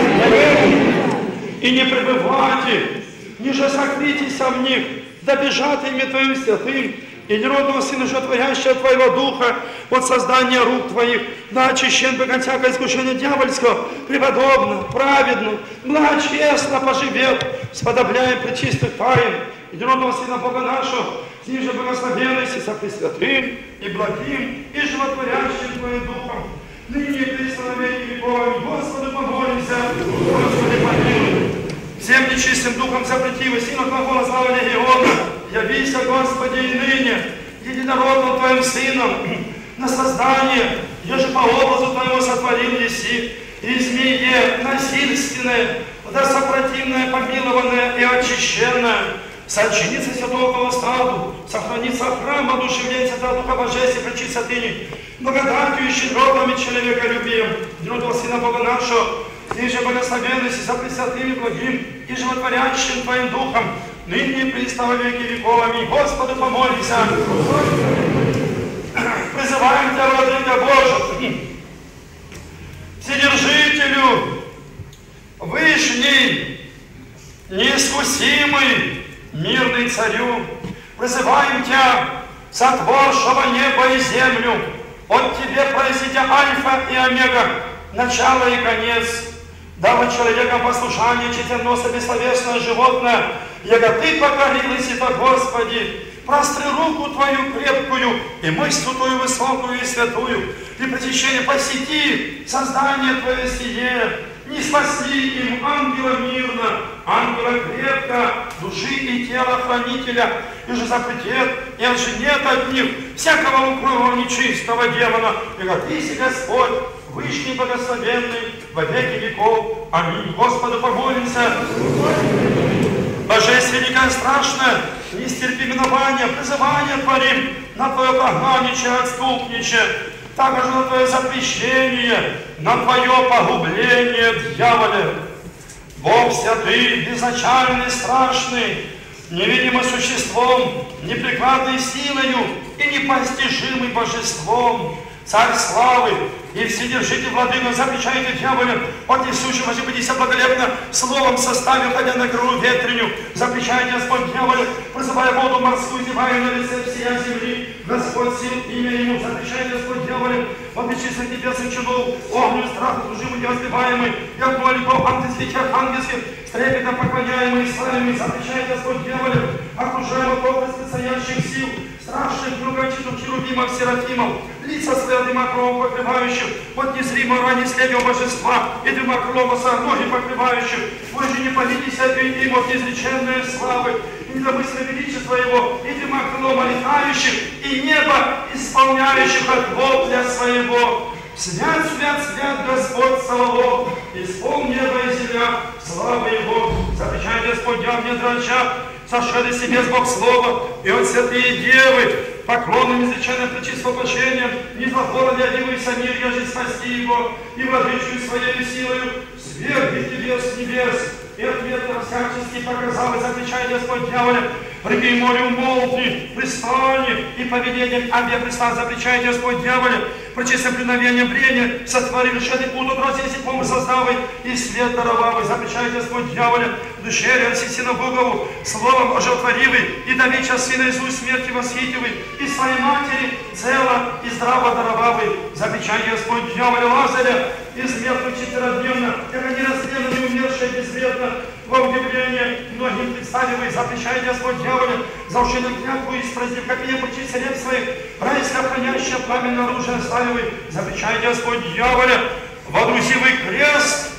и не пребывайте, не же сокритесь в них, добежат ими Твоим святым, и неродного Сына Животворящего Твоего Духа от создания рук Твоих, да очищен бы от всякого искушения дьявольского, преподобно, праведно, благочестно поживет, сподобляем причистых тайн, и неродного Сына Бога нашего, с ним же благословенности со Пресвятым и благим и животворящим Твоим Духом, ныне и присно на веки веков. Господи, помолимся, Господи, помилуй. Всем нечистым духом запретивы, сына Твоего слава легиона, явися, Господи, и ныне, единородным Твоим Сыном, на создание, еже по образу Твоему сотворил еси, и змее насильственное, да сопротивное, помилованное и очищенное, сочинится святого Палостаду, сохранится храм, одушевление Святого Духа Божествия, пречиста тыни, благодатью и щедротами человека любим, друга Сына Бога нашего, и же благословенности за пресвятым и благим и животворящим Твоим Духом, ныне во веки веков. Аминь. Господу помолимся. Призываем Тебя, Владыка Божий, Вседержителю, Вышний, неискусимый, мирный царю, призываем Тебя, сотворшего небо и землю, от Тебе произойдя Альфа и Омега, начало и конец, дабы человеком послушание четверносно бессловесное животное, яко Ты покорилась по Господи, простри руку Твою крепкую и мысль Твою высокую и святую, и пресечение посети создание Твое сие, не спасли им ангела мирно, ангела крепко, души и тела хранителя, и же запретет, и же нет от них всякого укрывого нечистого демона, и годись, Господь, Вышний благословенный во веки веков. Аминь. Господу помолимся. Божественное великое страшное, нестерпимое минование, призывание творим на Твое прогнаниче, отступниче, также на Твое запрещение, на Твое погубление, дьяволе. Бог святый, безначальный, страшный, невидимым существом, непрекладной силою и непостижимым божеством, Царь славы и вседержитель владыка, запрещаете дьяволе, от несущего живодися благолепно, словом составе, ходя на крылу ветреню, запрещаете Господь дьяволе, призывая воду морскую, зевая на лице всея земли, Господь сил имя Ему, запрещаете Господь дьяволе, от бесчисленных небесных чудов, огню страха, служимый неразбиваемый, и от молитвов ангельских и архангельских, с трепетом поклоняемый и славимый, запрещаете Господь дьяволе, окружаемый область предстоящих сил, страшных многочисленных херувимов, серафимов, лица своя двумя кровом покрывающих, от незримого рани слевия божества и двумя крылом ноги покрывающих, же не повидись им от неизреченной славы, и недомыслие величества его, и двумя крылом летающих, и небо исполняющих от вопля своего. Свят, свят, свят Господь Саваоф, исполни небо и земля, слава Его, запрещай Господь дям не драча, сошли с Бог Слова, и от святые девы, поклоном изреченным причистым воплощением, не злохора явивайся мир, яже спасти его, и владычую своей силою, сверх небес небес, и ответно всячески показал и запрещай Господь дьяволе, реки море умолкни, пристани, и поведением обе приста запрещай Господь дьяволе, прочистым преновением брения, сотворил шеды путь от если помысл здравый, и свет даровавый, запрещай Господь дьяволе, душе Сина Богову, словом оживотворивый, и до веча Сына Иисус смерти восхитивый, и своей матери цело и здраво даровавый, запрещай Господь дьяволе Лазаря, и смертных четверодневно, как они разделаны, умершие безвредно, во удивление. Многим представивай, запрещай Господь дьяволе, за ушиную клятву и спросив, как меня почить реб своих, райско хранящее пламя оружие ставивай, запрещай Господь дьяволе, водрузивый крест,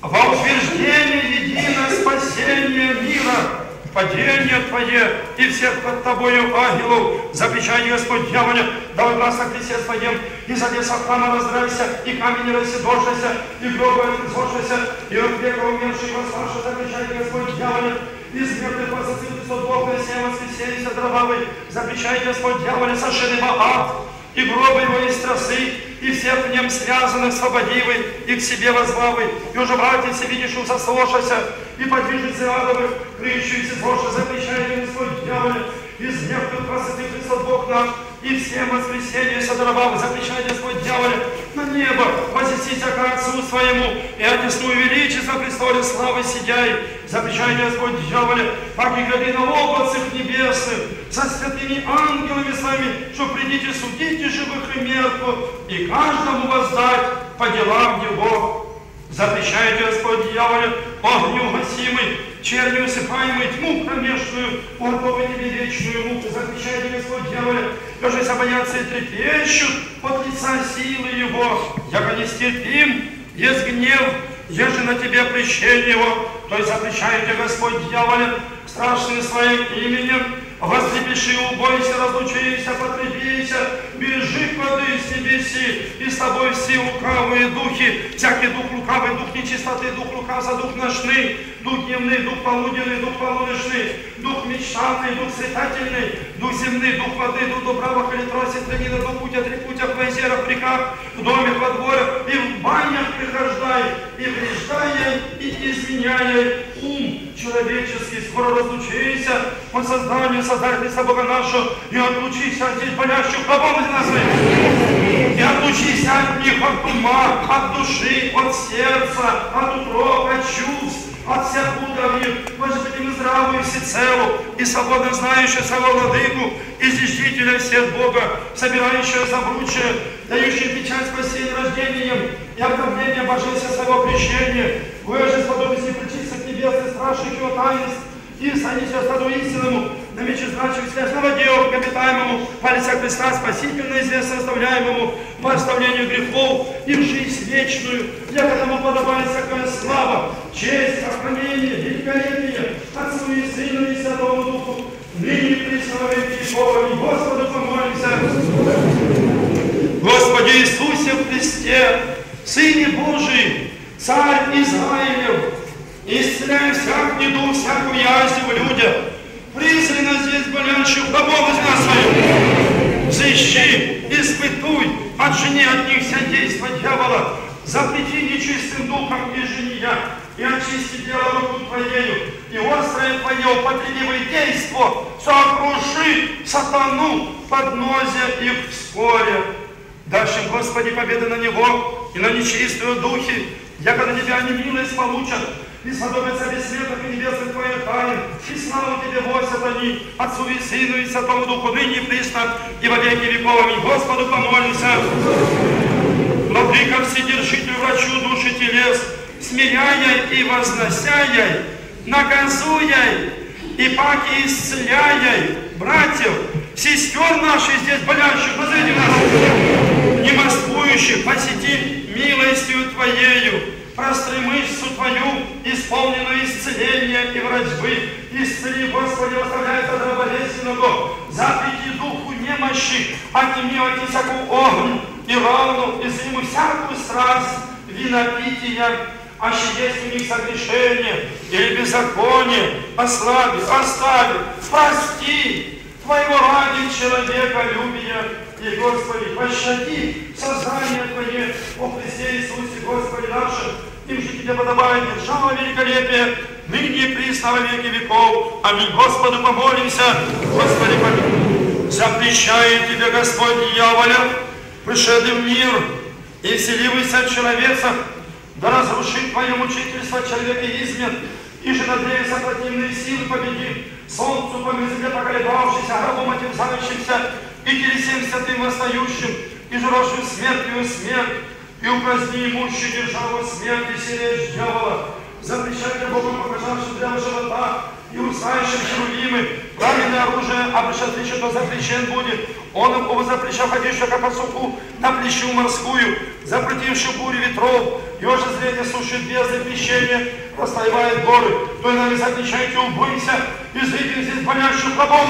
во утверждение единое спасение мира, падение Твое и всех под Тобою ангелов, запрещай, Господь, дьяволе, давай нас на кресте Твоем, и за леса храма раздрайся, и камень рассидошися, и гроба отвезошися, и от века умерший восставший, запрещай, Господь, дьяволе, и смертный посоцил Христос Бог, и всем воскресенье дровавый, запрещай, Господь, дьяволе, сошли ад, и гробы его из трасы, и всех в нем связанных свободивый, и к себе возвавый, и уже братья видишь, заслошася, и подвижется адовых, крыющийся Боже, запрещай, Господь, дьяволе, из мертвых красоты Христос Бог наш, и всем воскресенье содоровал, запрещай, Господь, дьяволе, на небо к Отцу Своему, и одесную величество престоле славы сидяй, запрещай, Господь, дьяволе, как и гради на облацах небесных, со святыми ангелами своими, что придите судите живых и мертвых, и каждому воздать по делам его. Запрещай, Господь, дьяволе, огню гасимый, чернью усыпаемый, тьму кромешную, готовы тебе вечную муку. Запрещай, Господь, дьяволе, Кажись, обоятся и трепещут от лица силы его, яко нестерпим, есть гнев, еже на тебе прещение его, то есть запрещай тебе, Господь, дьяволе, страшным своим именем, возлюби поспеши, убойся, разлучися, потребися, бежи к воды с небеси, и с тобой все лукавые духи, всякий дух лукавый, дух нечистоты, дух лукавца, дух ночный, дух дневный, дух полуденный, дух полуночный, дух мечтанный, дух светательный, дух земный, дух воды, дух добрава, калитроси, тренина, дух путя, три путя, в озерах, в реках, в доме, во дворах, и в банях прихождай, и вреждая, и изменяя ум человеческий, скоро разлучися от созданию Создательства Бога нашего, и отлучися от здесь болящих рабов из и отлучися от них, от ума, от души, от сердца, от утроб, от чувств, от всех уровней, быть, им здравую всецелу, и свободно знающего своего владыку, и зиждителя всех Бога, собирающего забручие, дающий печать спасения рождением и обновление божества своего крещения, вы же сподобитесь причиться к небесной страшных его таинств, и станете стаду истинному, на мече значит связного дела к обитаемому, по лица Христа спасительно известно оставляемому, по оставлению грехов и в жизнь вечную, для которому подобает всякая слава, честь, охранение, великолепие, Отцу и Сыну и Святому Духу, ныне пресновой веков, Господу помолимся. Господи Иисусе Христе, Сыне Божий, Царь Израилев, исцеляй всяк недуг, всякую язву в людях, призри нас здесь болящих, рабов из нас своих, взыщи, испытуй, отжени от них вся действо дьявола, запрети нечистым духом и жения, и очисти дело руку Твоею, и острое Твое употребивое действо сокруши сатану поднозе их вскоре. Дальше, Господи, победа на него и на нечистые духи, яко на Тебя они милость получат, и сподобятся бессмертных и небесных Твоих тайн, и славу Тебе восят они, Отцу и Сыну и Святому Духу, ныне и присно, и во веки веков. Господу помолимся. Владыка Вседержитель, врачу души телес, смиряя и возносяя, наказуя и паки исцеляя братьев, сестер наших здесь болящих, позади нас, немоствующих, посети милостью Твоею, простри мышцу Твою, исполненную исцеления и врачбы. Исцели, Господи, оставляй тогда болезненного, запрети духу немощи, отними от всякую огню и равну, и зиму всякую страсть, винопития, а ще есть у них согрешение или беззаконие, ослаби, остави, прости, Твоего ради человека любия, и, Господи, пощади сознание Твое, о Христе Иисусе, Господи нашим, им же Тебе подобает держава великолепия, ныне и присно во веки веков. Аминь. Господу помолимся, Господи, помилуй. Запрещает Тебе, Господь, дьяволя, пришедший в мир, и вселивайся в человека, да разрушит Твое мучительство человекоизме, и же надеясь противные силы победи, солнцу по земле поколебавшийся, гробом отемзающимся, и телесем святым восстающим, и жрожим смертью смерть, и упраздни имущую державу смерти сиречь дьявола. Запрещайте Богу, показавшим для живота, и устающим херувимы, пламенное оружие, а пришедший то запрещен будет. Он им оба запрещал ходившего по суку на плещу морскую, запретивший бурю ветров, его же зрение слушает бездны пещения, расстаивает горы. То и нами запрещайте, убойся, и зрителей здесь болящих рабов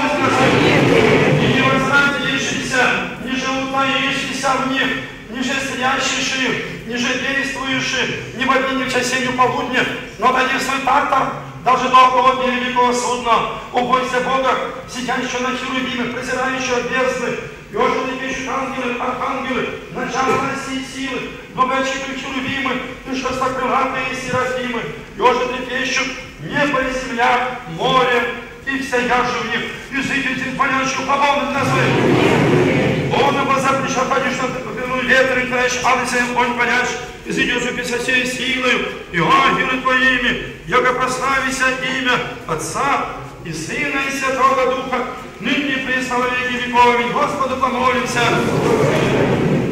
И не вознадеющийся, не же утаившийся в них, ниже стрящийшие, ниже действующие, ни в одни, ни в часенью полудня, но дадим свой тартар, даже до около великого судна. Убойся Бога, сидящего на херувиме, презирающего бездны, и уже трепещут ангелы, архангелы, начало России силы, богачитые херувимы, и шестокрылатые серафимы, и уже трепещут небо и земля, море, и вся в них, и жители болящих поболных назовет. Он ибо запрещал ходишь на ветер и краешь, алысем конь поляшь, изыдешь со всей силою, и ангелы Твоими, яко прославися имя Отца и Сына и Святого Духа, ныне во веки веков. Аминь. Господу помолимся.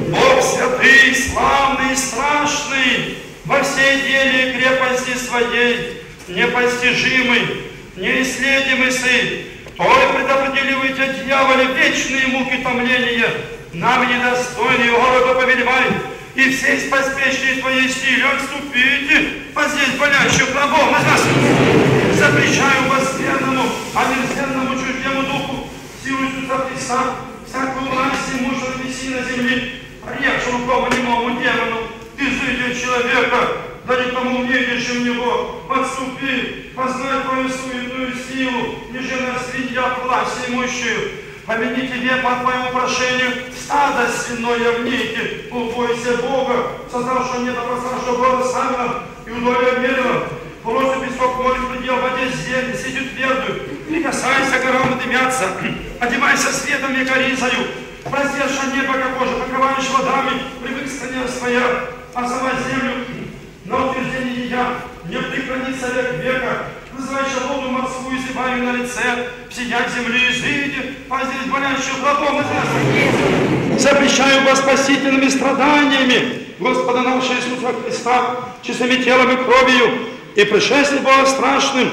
Бог святый, славный, страшный, во всей деле и крепости своей, непостижимый, неисследимый Сын, Той предопределивайте дьяволе вечные муки томления, нам недостойный города повелевай, и все поспешные твоей силе отступите, по здесь болящих рабов на нас. Запрещаю возверному, а нельзянному чуждему духу, Христа, всякую власть и мужа виси на земли, порекшему кого немому демону, изыди человека, да не тому увидящим него, подступи, познай твою суетную силу, ниже на свинья власть имущую, Помяни тебе по твоему прошению стадо свиной явники, убойся Бога, создавшего небо пространство города Самина и удолия мира, Положи песок молит предел в воде земли, сидит твердую, прикасайся горам и дымятся, одевайся светом века ризою, простерши небо, как кожа, покрываешь водами, привык стране своя, основать землю на утверждение я, не преклонится век века, вызывающая воду морскую, зеваю на лице, сидят земли и жиде, а здесь болящих рабом и Запрещаю вас спасительными страданиями Господа нашего Иисуса Христа, чистыми телом и кровью, и пришествие Бога страшным,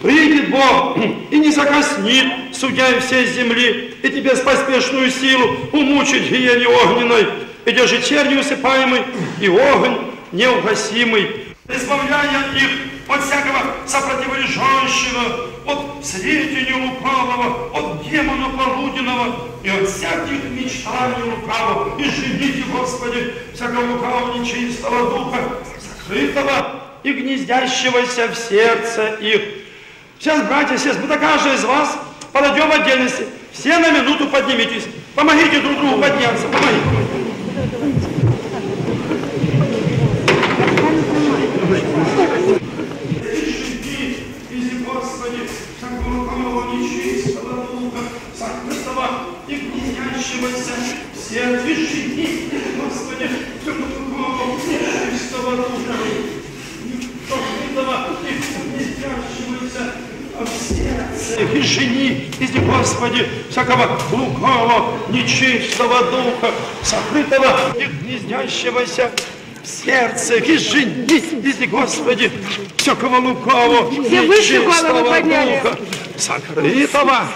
Придет Бог и не закоснит, судья всей земли, и тебе поспешную силу умучить гиене огненной, и держи черни усыпаемый, и огонь неугасимый, избавляя их от всякого сопротивлежащего, от сведения лукавого, от демона полуденного и от всяких мечтаний лукавого. И жените, Господи, всякого лукавого нечистого духа, скрытого и гнездящегося в сердце их. Сейчас, братья, сейчас, мы каждый из вас подойдем в отдельности. Все на минуту поднимитесь. Помогите друг другу подняться. Помогите. Гнездящегося в сердце жени, Господи, всякого лукавого нечистого духа, сокрытого и гнездящегося в сердце. И жени, иди, Господи, всякого лукавого нечистого духа, сокрытого и гнездящегося в сердце. И женись, иди, Господи, всякого лукавого, Все выше голову подняли. духа, сокрытого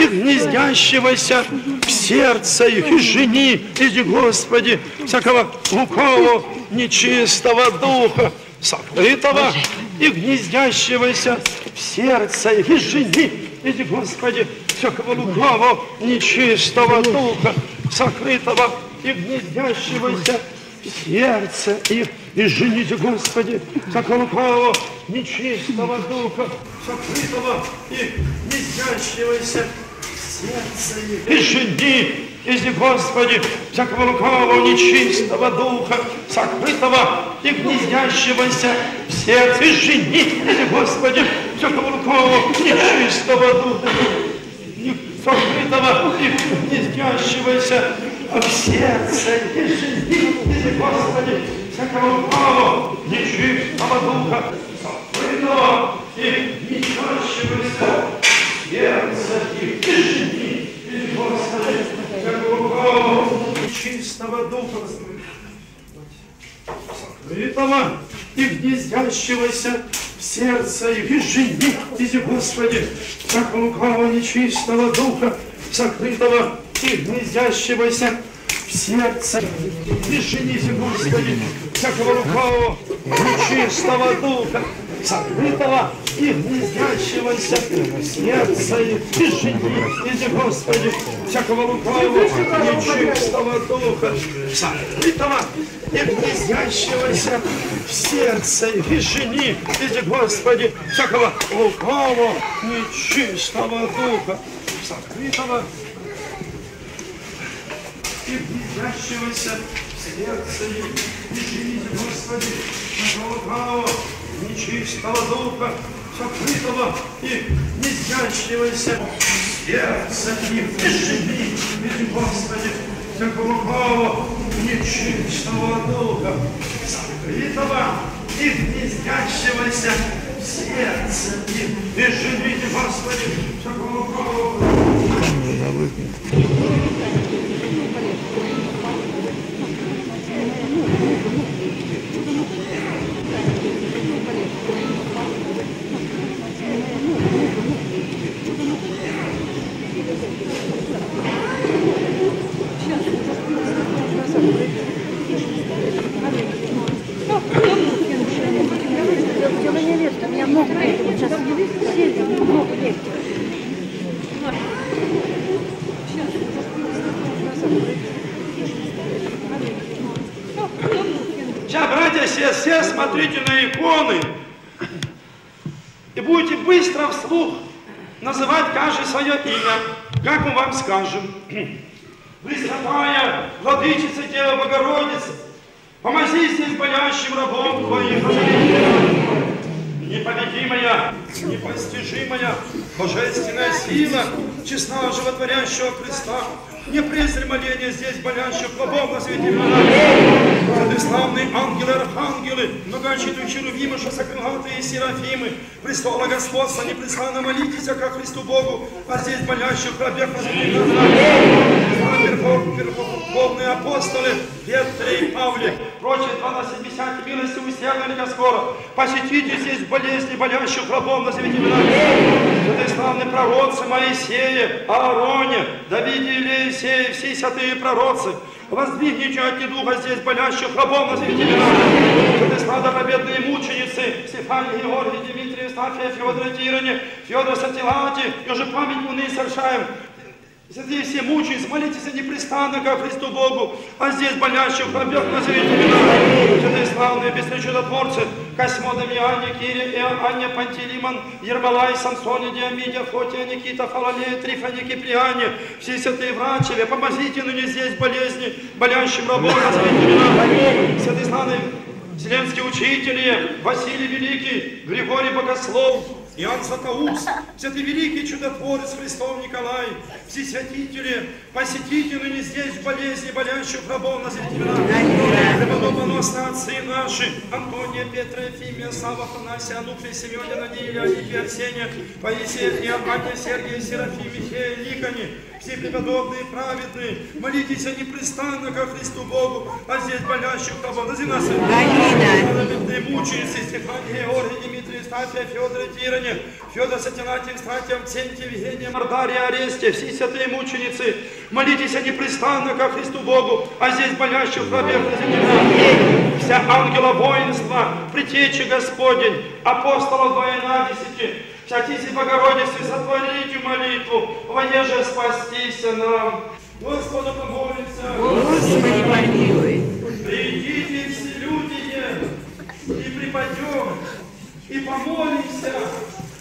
гнездящегося в сердце их, и жени, иди, Господи, всякого лукавого, нечистого духа, сокрытого и гнездящегося в сердце их, и жени, иди, Господи, всякого лукавого, нечистого духа, сокрытого и гнездящегося в сердце их, и жените, Господи, всякого лукавого, нечистого духа, сокрытого и гнездящегося в сердце и жени, Иди, Господи, всякого лукавого, нечистого духа, сокрытого и гнездящегося в сердце, и жени, иди, Господи, всякого лукавого, нечистого духа, сокрытого и гнездящегося в сердце, и жени, иди, Господи, всякого лукавого, нечистого духа, сокрытого и гнездящегося в сердце, и жени, иди, Господи, всякого лукавого, нечистого духа, сокрытого и гнездящегося в сердце и жени, иди, Господи, как лукавого нечистого духа, сокрытого и гнездящегося в сердце. И жените, Господи, всякого лукавого нечистого духа, сокрытого и гнездящегося их. И жените, Господи, всякого лукавого нечистого духа, сокрытого и гнездящегося в сердце. И жени, иди, Господи, всякого лукавого нечистого духа, сокрытого и гнездящегося в сердце. И жените, Господи, всякого лукавого нечистого духа, сокрытого и в сердце их. И жени, иди, Господи, лукавого нечистого духа, сокрытого и гнездящегося в сердце. И жените, Господи, всякого Ногу сейчас братья, все, все смотрите на иконы и будете быстро вслух называть каждое свое имя, как мы вам скажем. Пресвятая, Владычица Дева Богородица, помози здесь боящим рабом Твоим. Непобедимая, непостижимая, божественная сила, честного животворящего Христа, не презри моления здесь болящих рабов на свете. Ты славные ангелы, архангелы, многочитые черувимы, шосокрылатые серафимы, престола Господства, непрестанно молитесь, как Христу Богу, а здесь болящих рабех на свете. Верховные апостолы, Петре и Павле, прочие 12 десятки милости усердно скоро. Посетите здесь болезни болящих рабов на мира. Святые славные пророцы Моисея, Аароне, Давиде, Илее, Моисея, все святые пророцы, воздвигните от духа здесь болящих рабов на мира. Святые слава победные мученицы, Стефания, Георгий, Дмитрий, Евстафия, Федор, Тиране, Федор, Сатилати, и уже память мы совершаем. Святые все мучаются, молитесь непрестанно, как Христу Богу, а здесь болящих рабех назовите имена. Святые славные, бесные чудотворцы, Косьмо, Дамиане, Кире, Анне, Пантелеймон, Ермолай, Самсоне, Диамидия, Фотия, Никита, Фалалея, Трифоне, Киприане, все святые врачи, помогите ныне здесь болезни, болящим рабам назовите имена. Святые славные, Вселенские учители, Василий Великий, Григорий Богослов, Иоанн Златоуст, святый великий чудотворец Христов Николай, все святители, посетите ныне здесь в болезни болящих рабов на святимена. Преподобоносные отцы наши, Антония, Петра, Ефимия, Сава, Афанасия, Ануфрия, Семеня, Даниила, Анипия, Арсения, Паисия, Иоанния, Сергия, Серафим, Михея, Ликони, все преподобные, праведные, молитесь непрестанно ко Христу Богу, а здесь болящих рабов на земле. Праведные мученицы, Стефания, Георгий, Дмитрий, Стафия, Федор, Тиран, Антоне, Федор Сатинатий, Стратия, Авцентий, Евгения, Мардария, Арестия, все святые мученицы, молитесь непрестанно ко Христу Богу, а здесь болящих рабех на земле. Вся ангела воинства, притечи Господень, апостолов двоенадесяти, Святите Богородице, сотворите молитву, воеже спастись нам. Господу помолимся. Господи, помилуй. Придите все люди и припадем, и помолимся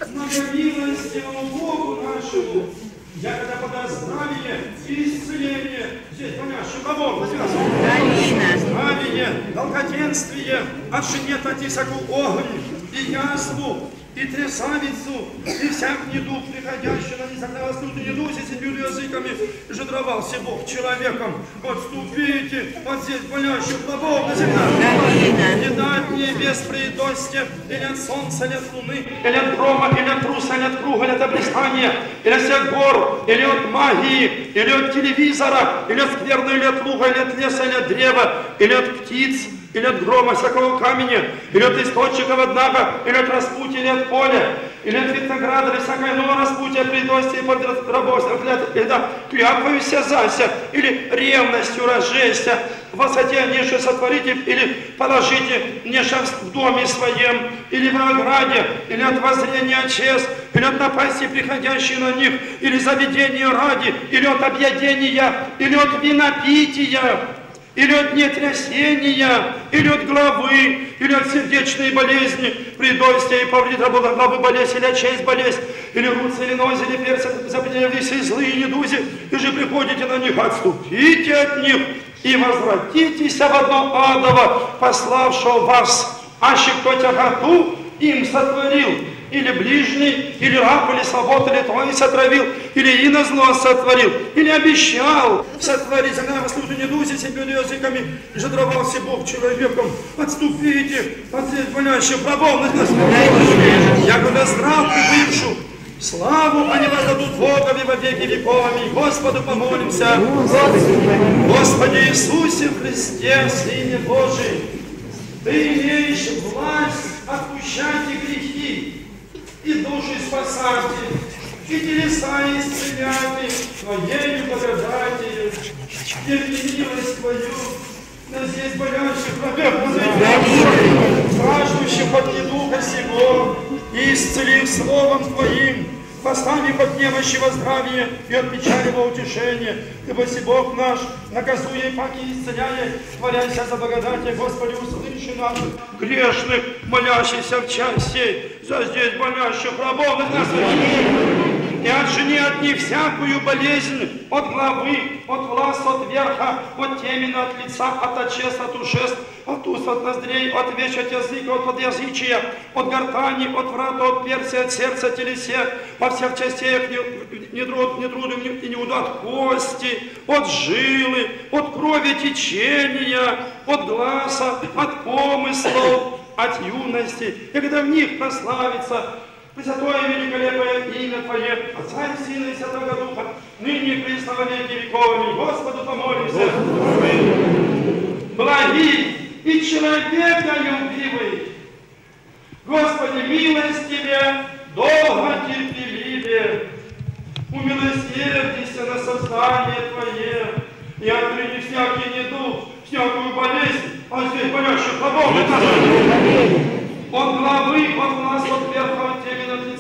многомилостивому Богу нашему, я когда подаст здравие и исцеление, здесь поняшь, кого? Здравие, долгоденствие, отшинет от всякую огонь и язву, и трясавицу, и всяк недуг, приходящий на несогласную недузи, сидю языками, жадровался Бог человеком. Отступите от здесь болящих рабов на земля. Не дать небес предости, или от солнца, или от луны, или от грома, или от труса, или от круга, или от облистания, или от всех гор, или от магии, или от телевизора, или от скверны, или от луга, или от леса, или от древа, или от птиц, или от грома всякого камня, или от источника однако, или от распутия, или от поля, или от винограда, или всякое иного распутия, предости и подрабовства, или да, клятвою сязася, или ревностью разжеся, в высоте нечто сотворите, или положите нечто в доме своем, или в ограде, или от воззрения чест, или от напасти, приходящей на них, или заведения ради, или от объедения, или от винопития, или от нетрясения, или от головы, или от сердечной болезни, придойстия и повредит работа главы болезнь, или от честь болезнь, или руцы, или нози, или перца, запнялись и злые недузи, и же приходите на них, отступите от них, и возвратитесь в одно адово, пославшего вас, аще кто тяготу им сотворил, или ближний, или раб, или свобод, или твой сотравил, или инозно сотворил, или обещал сотворить. Она люди не дуси себе языками, жадровался Бог человеком. Отступите от здесь болящих рабов на нас. Я когда здрав прибывшу, Славу они воздадут Богови во веки веков. Аминь. Господу помолимся. Господи Иисусе Христе, Сыне Божий, Ты имеешь власть отпущать и грехи, и души спасати, и телеса исцеляти, Твоею благодатью, терпи милость Твою, на здесь болящих рабах, страждущих от недуга сего, и исцели Словом Твоим, Постави под немощи во и от печали во утешение. Ибо си Бог наш, наказуя и паки исцеляя, творяйся за благодати, Господи, услышь души наших, грешных, молящихся в час сей, за здесь болящих рабов и нас и отжени от них всякую болезнь, от главы, от глаз, от верха, от темена, от лица, от очест, от ушест, от уст, от ноздрей, от вещь, от языка, от подъязычия, от гортани, от врата, от персия, от сердца, телесе, во всех частях недруду и неуду, от кости, от жилы, от крови течения, от глаза, от помыслов, от юности, и когда в них прославится Пресвятое великолепное имя Твое, Отца и Сына и Святого Духа, ныне и присно веки вековыми. Господу помолимся. Благий и человеколюбивый, Господи, милость Тебе, долго терпеливее, умилосердися на создание Твое, и отныне всякий недуг, всякую болезнь, а здесь болящих рабов, от главы, от глаз, от верха, от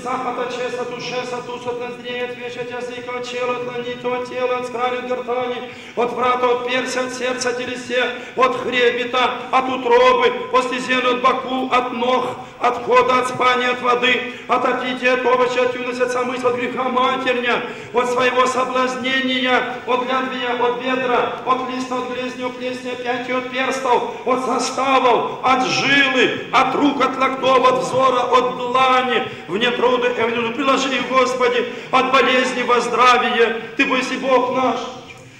от лица, от очеса, от от от ноздрей, от вещи, от языка, от чела, от ланита, от тела, от скрали, от гортани, от врата, от перся, от сердца, от телесе, от хребета, от утробы, от стезен, от боку, от ног, от хода, от спания, от воды, от аппетита, от овоща, от юности, от самысла, от греха матерня, от своего соблазнения, от лядвия, от бедра, от листа, от глезни, от плесни, опять от перстов, от составов, от жилы, от рук, от локтов, от взора, от длани, вне труды, и вне приложи Господи, от болезни во здравие. Ты бойся Бог наш.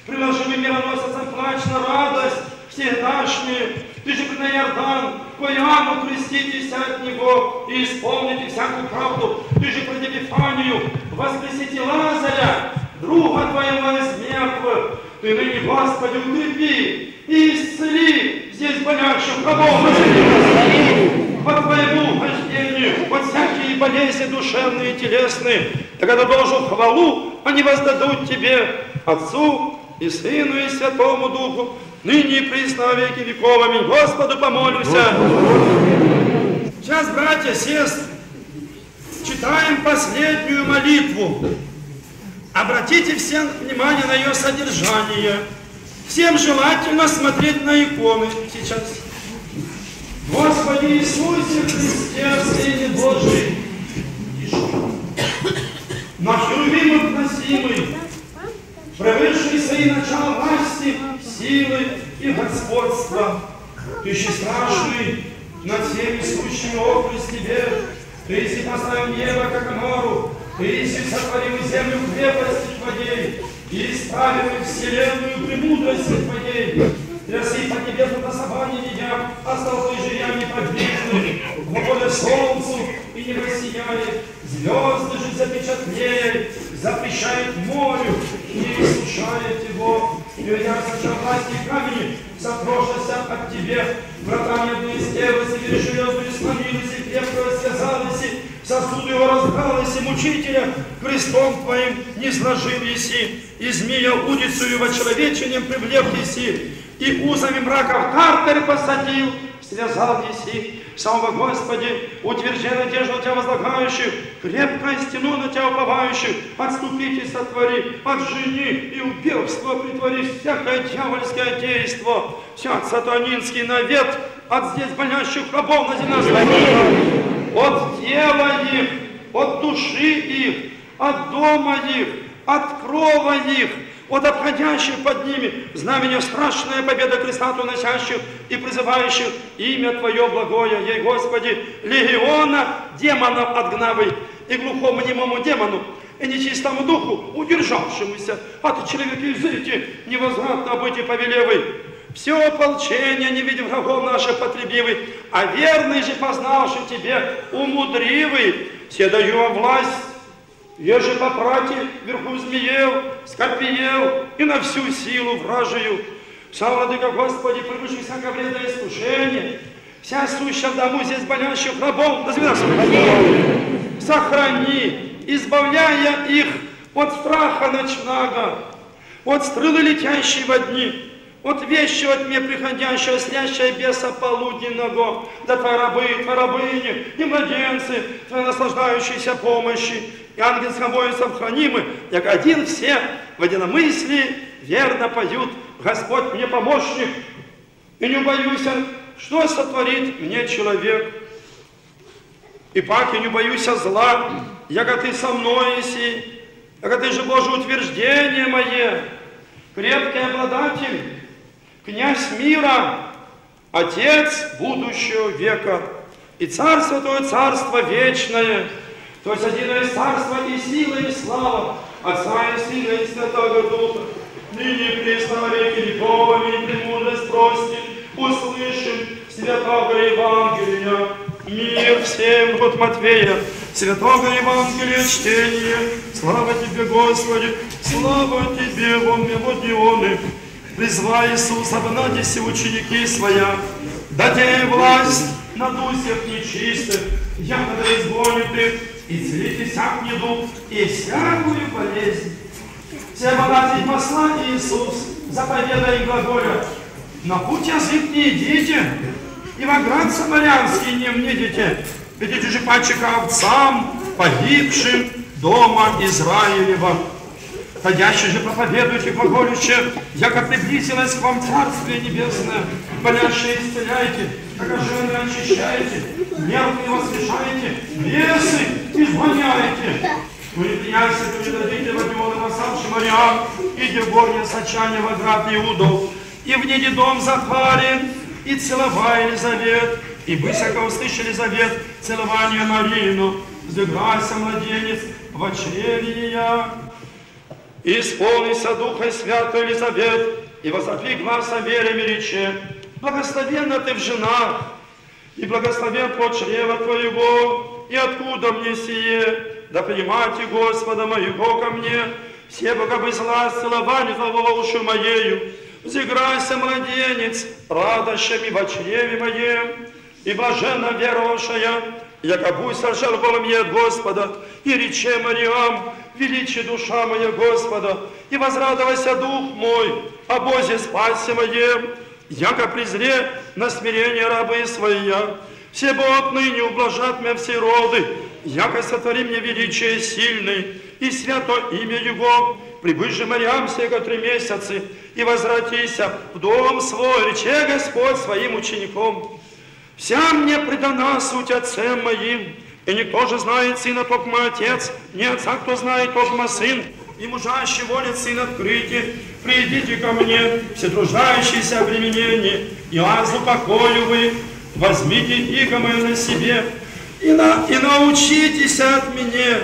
Приложи мироносицам плач на радость всегдашнюю. Ты же на Иордан, к Иоанну креститесь от него и исполните всякую правду. Ты же пред Епифанию воскресите Лазаря, друга твоего из мертвых. Ты ныне, Господи, укрепи и исцели здесь болящих рабов по Твоему рождению, вот всякие болезни душевные и телесные, тогда должен хвалу, они воздадут Тебе, Отцу и Сыну и Святому Духу, ныне и присно веки веков. Аминь. Господу помолимся. Сейчас, братья, сестры, читаем последнюю молитву. Обратите все внимание на ее содержание. Всем желательно смотреть на иконы сейчас. Господи Иисусе Христе, Сыне Божий, на херувим относимый, превысший свои начала власти, силы и господства, Ты еще страшный над всеми сущими окрест Тебе, Ты если поставил небо, как мору, Ты сотворил землю крепости Твоей, и исправил вселенную премудрости Твоей, Тряси по небесным основаниям едят, а столпы жиря неподвижны, в поле солнцу и не воссияет, звезды же запечатлеет, запрещает морю не иссушает его. И я сначала власти камени, запрошася от тебе, врата медные стелась, и железные сосуды его разбралась, и мучителя крестом твоим не сложил еси, и змея удицею во человечением привлек еси, и узами мрака в картер посадил, связал еси. Самого Господи, утверждай надежду на Тебя возлагающих, крепкая стену на Тебя уповающих, отступите, сотвори, отжени и убегство притвори всякое дьявольское действо, всяк сатанинский навет от здесь болящих рабов на земле от тела их, от души их, от дома их, от крова их, от обходящих под ними, знамение страшная победа креста носящих и призывающих имя Твое благое, ей Господи, легиона демонов отгнавый и глухому немому демону, и нечистому духу, удержавшемуся от человека языки, невозвратно быть и повелевый. Все ополчение, не видя врагов наших, потребивый, а верный же, познавший тебе, умудривый, все даю вам власть. Еже попрати вверху змеев, скорпиев и на всю силу вражию. Сам, Владыка Господи, превыше всякое вредное искушение, вся сущая в дому здесь болящих рабов, до сохрани, избавляя их от страха ночного, от стрелы летящей во дни, от вещего тьме приходящего, снящего беса полуденного, да твои рабы, твои рабыни и младенцы, твои наслаждающиеся помощи, и ангельском воинством хранимы, как один все в единомыслии верно поют. Господь мне помощник, и не боюсь, что сотворит мне человек? И пак я не боюсь зла, яко ты со мной еси, яко ты же Боже утверждение мое, крепкий обладатель, князь мира, Отец будущего века, и Царство Твое Царство вечное, то есть один из Царства и сила, и слава, Отца и Сына и Святого Духа, ныне и пресно во веки веков, аминь, премудрость прости, услышим Святого Евангелия, мир всем от Матвея, Святого Евангелия чтение, слава Тебе, Господи, слава Тебе, вон мне вот Ионы, призва Иисуса, обнадеси ученики своя, дайте власть на дусях нечистых, якобы изгоните, и целите всяк недуг и всякую болезнь. Все обладатель посла Иисус, заповедай глаголя, на путь язык не идите, и в оград самарянский не внедите, идите же пачека овцам, погибшим дома Израилева. Ходящий же проповедуйте глаголюще, яко приблизилось к вам Царствие Небесное, болящие исцеляйте, прокаженные очищаете, мертвые воскрешаете, бесы изгоняете. Вы не князь, вы не дадите Вавилона восставшим Мариам, иди в горне сочане в град Иудов, и в неди дом Захарин, и целовай Елизавет, и высоко услышали завет целования Марину, вздыгайся, младенец, в чреве я. И исполнися Духа Святой Елизавет, и возопи глаз о вере рече, благословенна ты в женах, и благословен плод чрева твоего, и откуда мне сие, да принимайте Господа моего ко мне, все богобы зла, целование твоего уши моею, взыграйся, младенец, радощами во чреве моем, и блаженно веровавшая, яко пусть сожал мне от Господа, и рече Мариам, величие душа моя Господа, и возрадовайся дух мой, о Бозе спасе моем, яко презре на смирение рабы своя. Все бы отныне ублажат меня все роды, яко сотвори мне величие сильный, и свято имя Его, прибыть же морям сего три месяцы, и возвратися в дом свой, рече Господь своим учеником. Вся мне предана суть отцем моим, и никто же знает сына, только мой отец, не отца, кто знает, только сын, и мужаще волит сын открытие. Придите ко мне, все труждающиеся обременения, и азу покою вы, возьмите иго мое на себе, и, на, и научитесь от меня.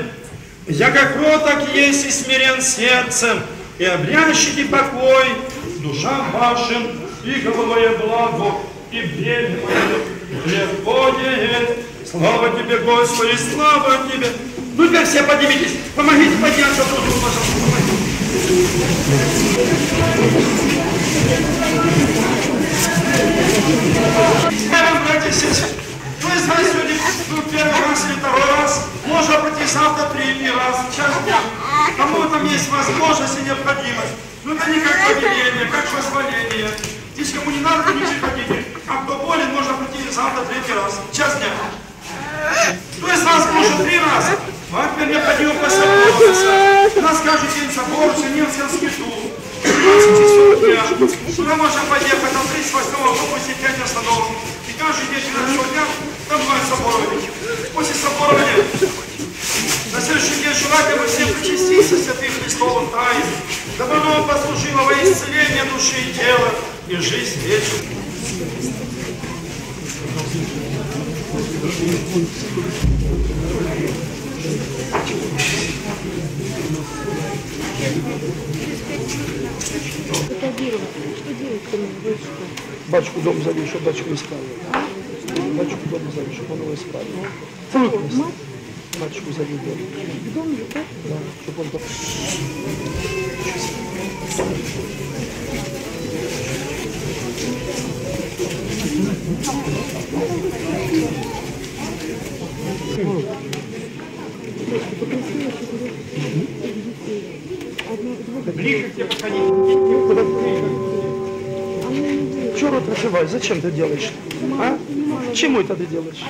Я как кроток есть и смирен сердцем, и обрящите покой душам вашим, иго мое благо, и бремя мое легко. Слава Тебе, Господи, слава Тебе. Ну теперь все поднимитесь, помогите подняться другу, пожалуйста, помогите. Братья и сестры, кто из сегодня был первый раз или второй раз, можно прийти завтра третий раз, час дня. Кому там есть возможность и необходимость. Ну это не как повеление, как позволение. Здесь кому не надо, не приходите. А кто болен, можно прийти завтра третий раз, час дня. Кто из вас может три раза? Вам теперь необходимо пособоваться. У нас каждый день собор, Женевском скиту. 20 дня. Сюда можно поехать на 38 автобусе 5 остановок. И каждый день 13 дня там бывает соборование. После соборования на следующий день желательно всем причаститься святым Христовым тайным, дабы оно послужило во исцеление души и тела и жизнь вечную. Это делать. Что делать-то мне больше? Батюшку дом зови, чтобы батюшку исправил. Батюшку дом зови, чтобы он его исправил. Батюшку зови дом. Ближе к тебе подходи. Чего рот? Зачем ты делаешь? А? Чему это ты делаешь?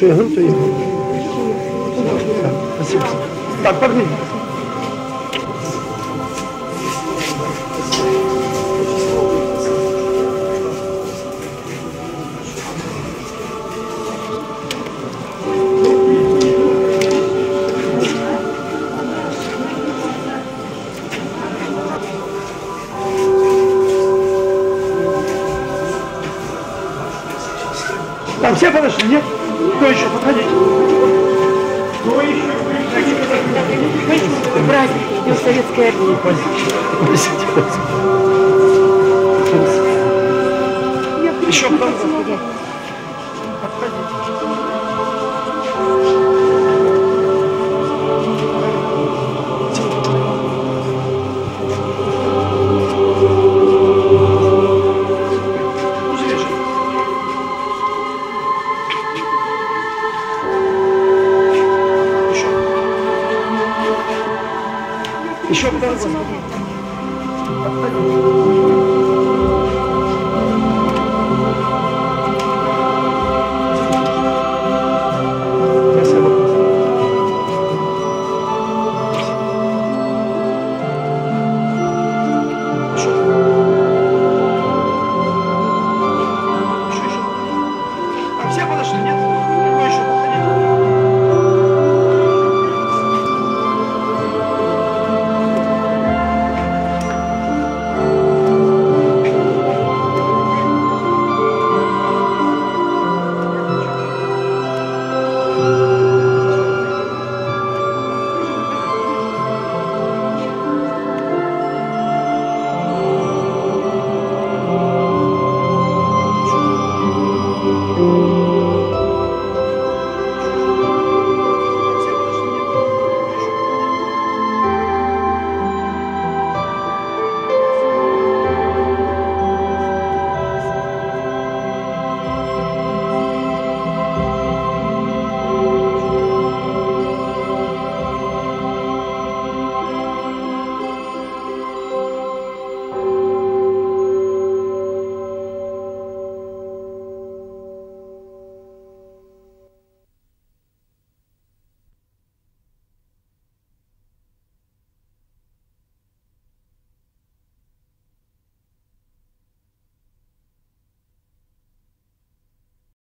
Что я говорю, то я говорю. Да, спасибо. Так, погни.